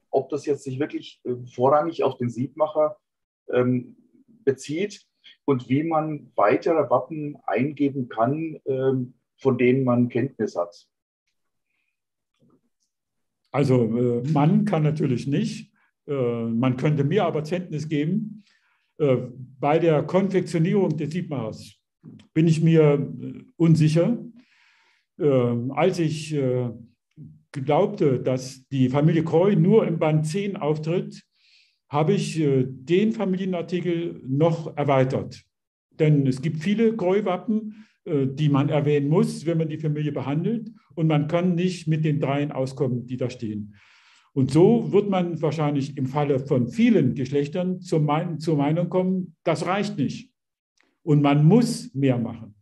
Ob das jetzt sich wirklich äh, vorrangig auf den Siebmacher ähm, bezieht und wie man weitere Wappen eingeben kann, ähm, von denen man Kenntnis hat. Also äh, man kann natürlich nicht. Äh, man könnte mir aber Kenntnis geben. Äh, bei der Konfektionierung des Siebmachers bin ich mir äh, unsicher. Ähm, als ich äh, glaubte, dass die Familie Kreu nur im Band 10 auftritt, habe ich äh, den Familienartikel noch erweitert. Denn es gibt viele Gräuwappen, äh, die man erwähnen muss, wenn man die Familie behandelt. Und man kann nicht mit den dreien auskommen, die da stehen. Und so wird man wahrscheinlich im Falle von vielen Geschlechtern zur, Meinung kommen, das reicht nicht. Und man muss mehr machen.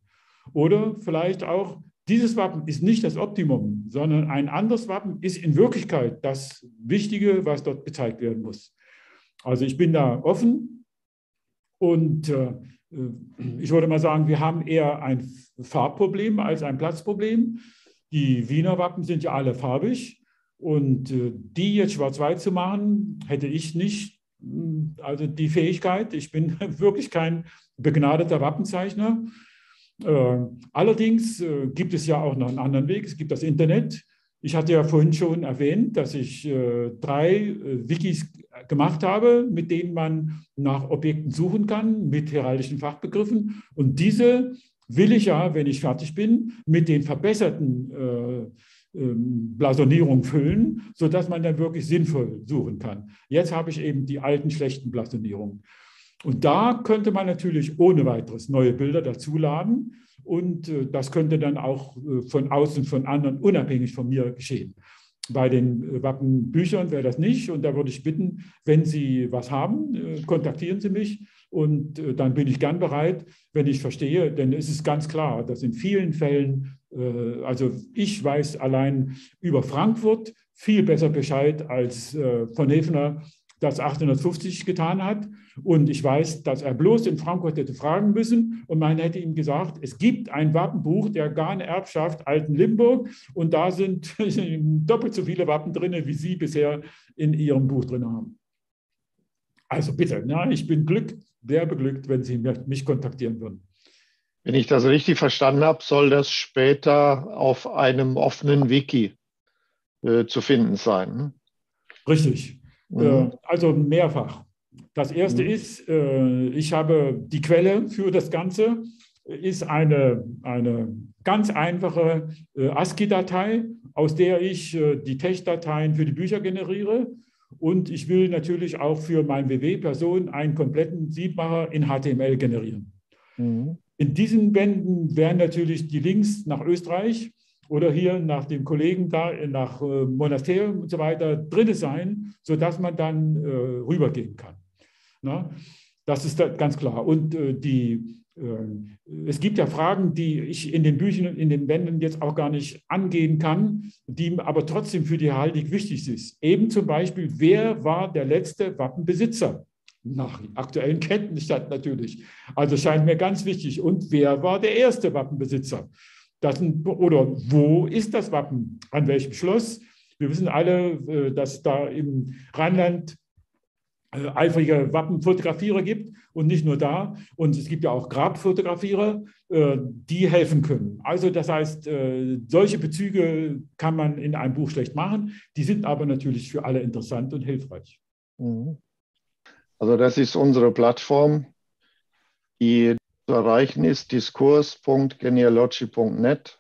Oder vielleicht auch, dieses Wappen ist nicht das Optimum, sondern ein anderes Wappen ist in Wirklichkeit das Wichtige, was dort gezeigt werden muss. Also ich bin da offen und äh, ich würde mal sagen, wir haben eher ein Farbproblem als ein Platzproblem. Die Wiener Wappen sind ja alle farbig und äh, die jetzt schwarz-weiß zu machen, hätte ich nicht hm, also die Fähigkeit. Ich bin wirklich kein begnadeter Wappenzeichner. Äh, allerdings äh, gibt es ja auch noch einen anderen Weg. Es gibt das Internet. Ich hatte ja vorhin schon erwähnt, dass ich äh, drei Wikis gemacht habe, mit denen man nach Objekten suchen kann, mit heraldischen Fachbegriffen. Und diese will ich ja, wenn ich fertig bin, mit den verbesserten äh, ähm, Blasonierungen füllen, sodass man dann wirklich sinnvoll suchen kann. Jetzt habe ich eben die alten, schlechten Blasonierungen. Und da könnte man natürlich ohne weiteres neue Bilder dazuladen. Und äh, das könnte dann auch äh, von außen, von anderen, unabhängig von mir geschehen. Bei den äh, Wappenbüchern wäre das nicht. Und da würde ich bitten, wenn Sie was haben, kontaktieren Sie mich. Und dann bin ich gern bereit, wenn ich verstehe. Denn es ist ganz klar, dass in vielen Fällen, also ich weiß allein über Frankfurt viel besser Bescheid als von Hefner das 850 getan hat. Und ich weiß, dass er bloß in Frankfurt hätte fragen müssen und man hätte ihm gesagt, es gibt ein Wappenbuch der Garn-Erbschaft Alten Limburg und da sind doppelt so viele Wappen drin, wie Sie bisher in Ihrem Buch drin haben. Also bitte, ja, ich bin glück, sehr beglückt, wenn Sie mich kontaktieren würden. Wenn ich das richtig verstanden habe, soll das später auf einem offenen Wiki äh, zu finden sein. Ne? Richtig. Mhm. Äh, also mehrfach. Das erste mhm. ist, äh, ich habe die Quelle für das Ganze, ist eine, eine ganz einfache äh, ASCII-Datei, aus der ich die Tech-Dateien für die Bücher generiere. Und ich will natürlich auch für mein WW-Person einen kompletten Siebmacher in HTML generieren. Mhm. In diesen Bänden werden natürlich die Links nach Österreich oder hier nach dem Kollegen da, nach äh, Monasterium und so weiter drin sein, sodass man dann äh, rübergehen kann. Na? Das ist ganz klar. Und äh, die, äh, es gibt ja Fragen, die ich in den Büchern, in den Wänden jetzt auch gar nicht angehen kann, die aber trotzdem für die Heraldik wichtig sind. Eben zum Beispiel, wer war der letzte Wappenbesitzer? Nach aktuellen Kenntnisstand natürlich. Also scheint mir ganz wichtig. Und wer war der erste Wappenbesitzer? Das, oder wo ist das Wappen? An welchem Schloss? Wir wissen alle, äh, dass da im Rheinland eifrige Wappenfotografierer gibt und nicht nur da. Und es gibt ja auch Grabfotografierer, äh, die helfen können. Also das heißt, solche Bezüge kann man in einem Buch schlecht machen. Die sind aber natürlich für alle interessant und hilfreich. Mhm. Also das ist unsere Plattform, die zu erreichen ist diskurs.genealogy.net.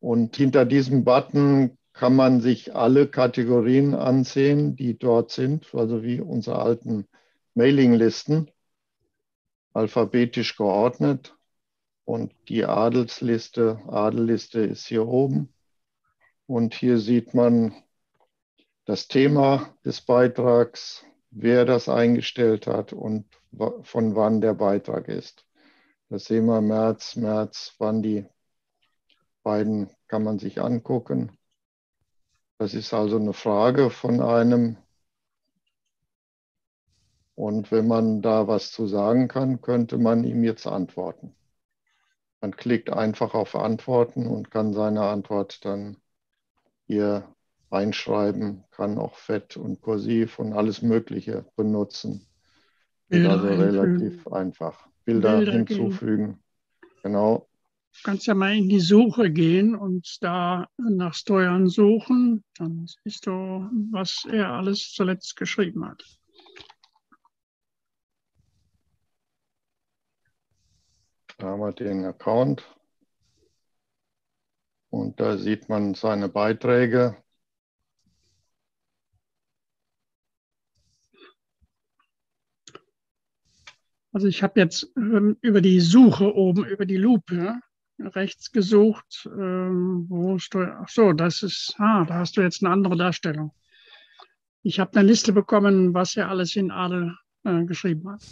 Und hinter diesem Button kann man sich alle Kategorien ansehen, die dort sind, also wie unsere alten Mailinglisten, alphabetisch geordnet. Und die Adelsliste, Adelliste ist hier oben. Und hier sieht man das Thema des Beitrags, wer das eingestellt hat und von wann der Beitrag ist. Das sehen wir März, März, wann die beiden kann man sich angucken. Das ist also eine Frage von einem. Und wenn man da was zu sagen kann, könnte man ihm jetzt antworten. Man klickt einfach auf Antworten und kann seine Antwort dann hier reinschreiben, kann auch Fett und Kursiv und alles Mögliche benutzen. Bilder also relativ einfach. Bilder, Bilder hinzufügen. Gehen. Genau. Du kannst ja mal in die Suche gehen und da nach Steuern suchen. Dann siehst du, was er alles zuletzt geschrieben hat. Da haben wir den Account. Und da sieht man seine Beiträge. Also ich habe jetzt ähm, über die Suche oben, über die Lupe, rechts gesucht, ähm, wo Steuer. Ach so, das ist, ah, da hast du jetzt eine andere Darstellung. Ich habe eine Liste bekommen, was er alles in Adel äh, geschrieben hat.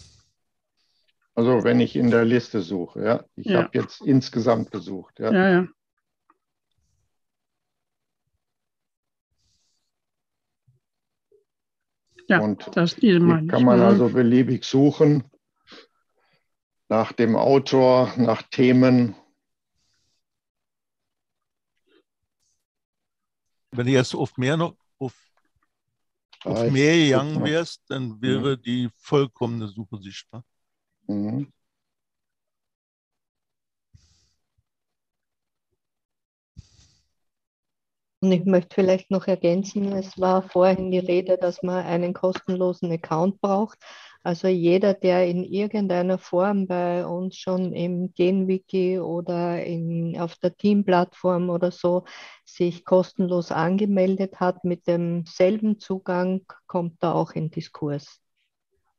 Also wenn ich in der Liste suche, ja. Ich ja. habe jetzt insgesamt gesucht, ja. Ja, ja. Ja, Und das kann man also beliebig suchen nach dem Autor, nach Themen, Wenn du jetzt auf mehr noch auf, auf mehr gegangen wärst, dann wäre mhm. die vollkommene Suche sichtbar. Mhm. Und ich möchte vielleicht noch ergänzen, es war vorhin die Rede, dass man einen kostenlosen Account braucht. Also jeder, der in irgendeiner Form bei uns schon im GenWiki oder in, auf der Team-Plattform oder so sich kostenlos angemeldet hat, mit demselben Zugang kommt er auch in Diskurs.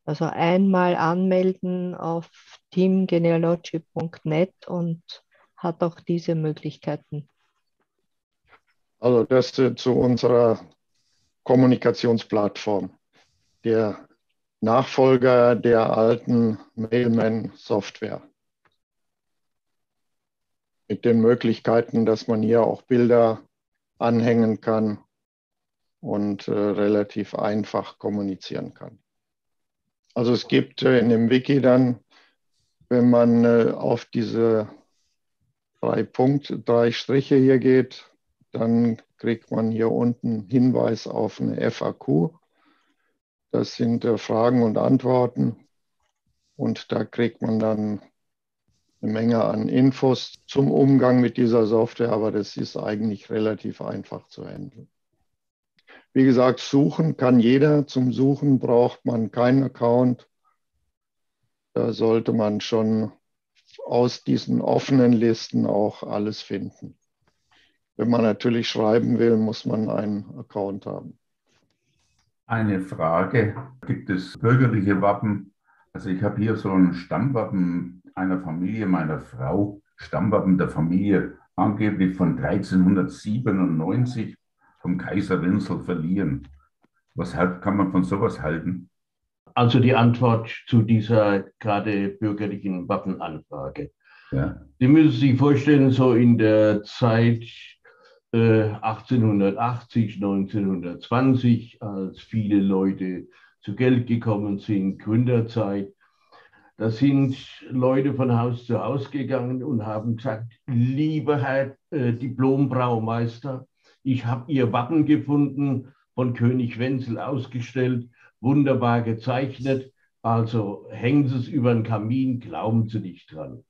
Also einmal anmelden auf teamgenealogy.net und hat auch diese Möglichkeiten. Also das zu unserer Kommunikationsplattform. Der Nachfolger der alten Mailman-Software. Mit den Möglichkeiten, dass man hier auch Bilder anhängen kann und äh, relativ einfach kommunizieren kann. Also es gibt äh, in dem Wiki dann, wenn man äh, auf diese drei Punkte, drei Striche hier geht, dann kriegt man hier unten Hinweis auf eine FAQ. Das sind äh, Fragen und Antworten. Und da kriegt man dann eine Menge an Infos zum Umgang mit dieser Software, aber das ist eigentlich relativ einfach zu handeln. Wie gesagt, suchen kann jeder. Zum Suchen braucht man keinen Account. Da sollte man schon aus diesen offenen Listen auch alles finden. Wenn man natürlich schreiben will, muss man einen Account haben. Eine Frage, gibt es bürgerliche Wappen? Also ich habe hier so ein Stammwappen einer Familie meiner Frau, Stammwappen der Familie, angeblich von 1397 vom Kaiser Wenzel verliehen. Was kann man von sowas halten? Also die Antwort zu dieser gerade bürgerlichen Wappenanfrage. Ja. Sie müssen sich vorstellen, so in der Zeit 1880, äh, 1920, als viele Leute zu Geld gekommen sind, Gründerzeit. Da sind Leute von Haus zu Haus gegangen und haben gesagt, lieber Herr äh, Diplombraumeister, ich habe Ihr Wappen gefunden, von König Wenzel ausgestellt, wunderbar gezeichnet, also hängen Sie es über den Kamin, glauben Sie nicht dran.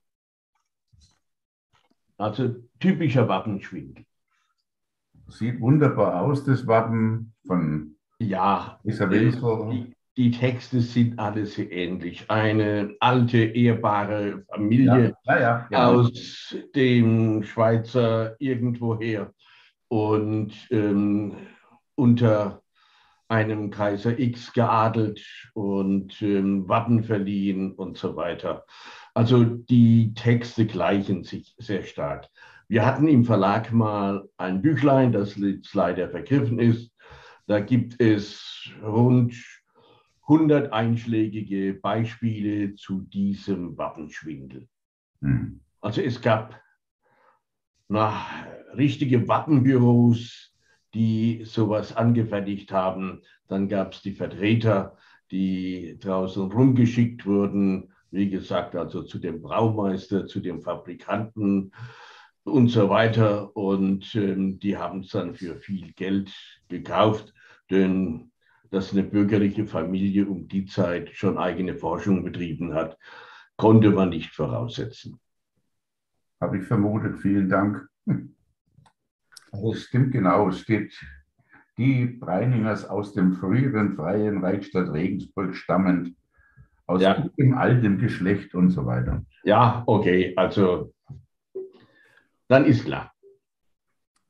Also typischer Wappenschwindel. Sieht wunderbar aus, das Wappen von ja, Isabel. Die, die Texte sind alle sehr ähnlich. Eine alte, ehrbare Familie ja, ja, ja, aus dem Schweizer irgendwoher und ähm, unter einem Kaiser X geadelt und ähm, Wappen verliehen und so weiter. Also die Texte gleichen sich sehr stark. Wir hatten im Verlag mal ein Büchlein, das jetzt leider vergriffen ist. Da gibt es rund 100 einschlägige Beispiele zu diesem Wappenschwindel. Hm. Also es gab na, richtige Wappenbüros, die sowas angefertigt haben. Dann gab es die Vertreter, die draußen rumgeschickt wurden, wie gesagt, also zu dem Braumeister, zu dem Fabrikanten und so weiter. Und ähm, die haben es dann für viel Geld gekauft, denn dass eine bürgerliche Familie um die Zeit schon eigene Forschung betrieben hat, konnte man nicht voraussetzen. Habe ich vermutet, vielen Dank. Es stimmt genau, es steht, die Breiningers aus dem früheren Freien Reichsstadt Regensburg stammend, aus ja. dem alten Geschlecht und so weiter. Ja, okay, also dann ist klar.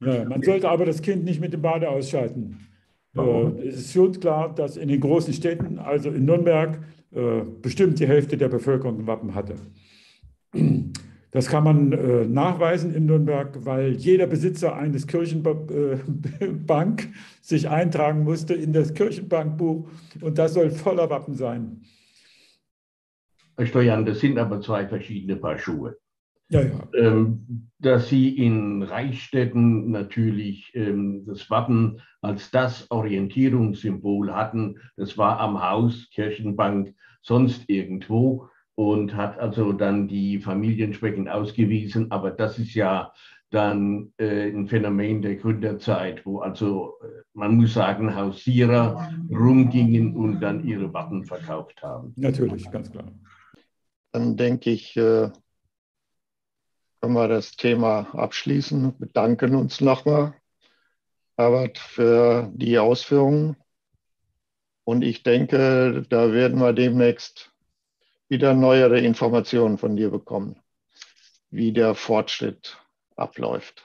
Ja, man sollte aber das Kind nicht mit dem Bade ausschalten. Äh, es ist schon klar, dass in den großen Städten, also in Nürnberg, äh, bestimmt die Hälfte der Bevölkerung ein Wappen hatte. Das kann man äh, nachweisen in Nürnberg, weil jeder Besitzer eines Kirchenbank äh, sich eintragen musste in das Kirchenbankbuch und das soll voller Wappen sein. Herr Steuern, das sind aber zwei verschiedene Paar Schuhe. Ja, ja. Ähm, dass Sie in Reichsstädten natürlich ähm, das Wappen als das Orientierungssymbol hatten, das war am Haus, Kirchenbank, sonst irgendwo und hat also dann die Familie entsprechend ausgewiesen. Aber das ist ja dann äh, ein Phänomen der Gründerzeit, wo also, äh, man muss sagen, Hausierer rumgingen und dann ihre Wappen verkauft haben. Natürlich, ganz klar. Dann denke ich, äh, können wir das Thema abschließen. Bedanken uns nochmal, Herbert, für die Ausführungen. Und ich denke, da werden wir demnächst wieder neuere Informationen von dir bekommen, wie der Fortschritt abläuft.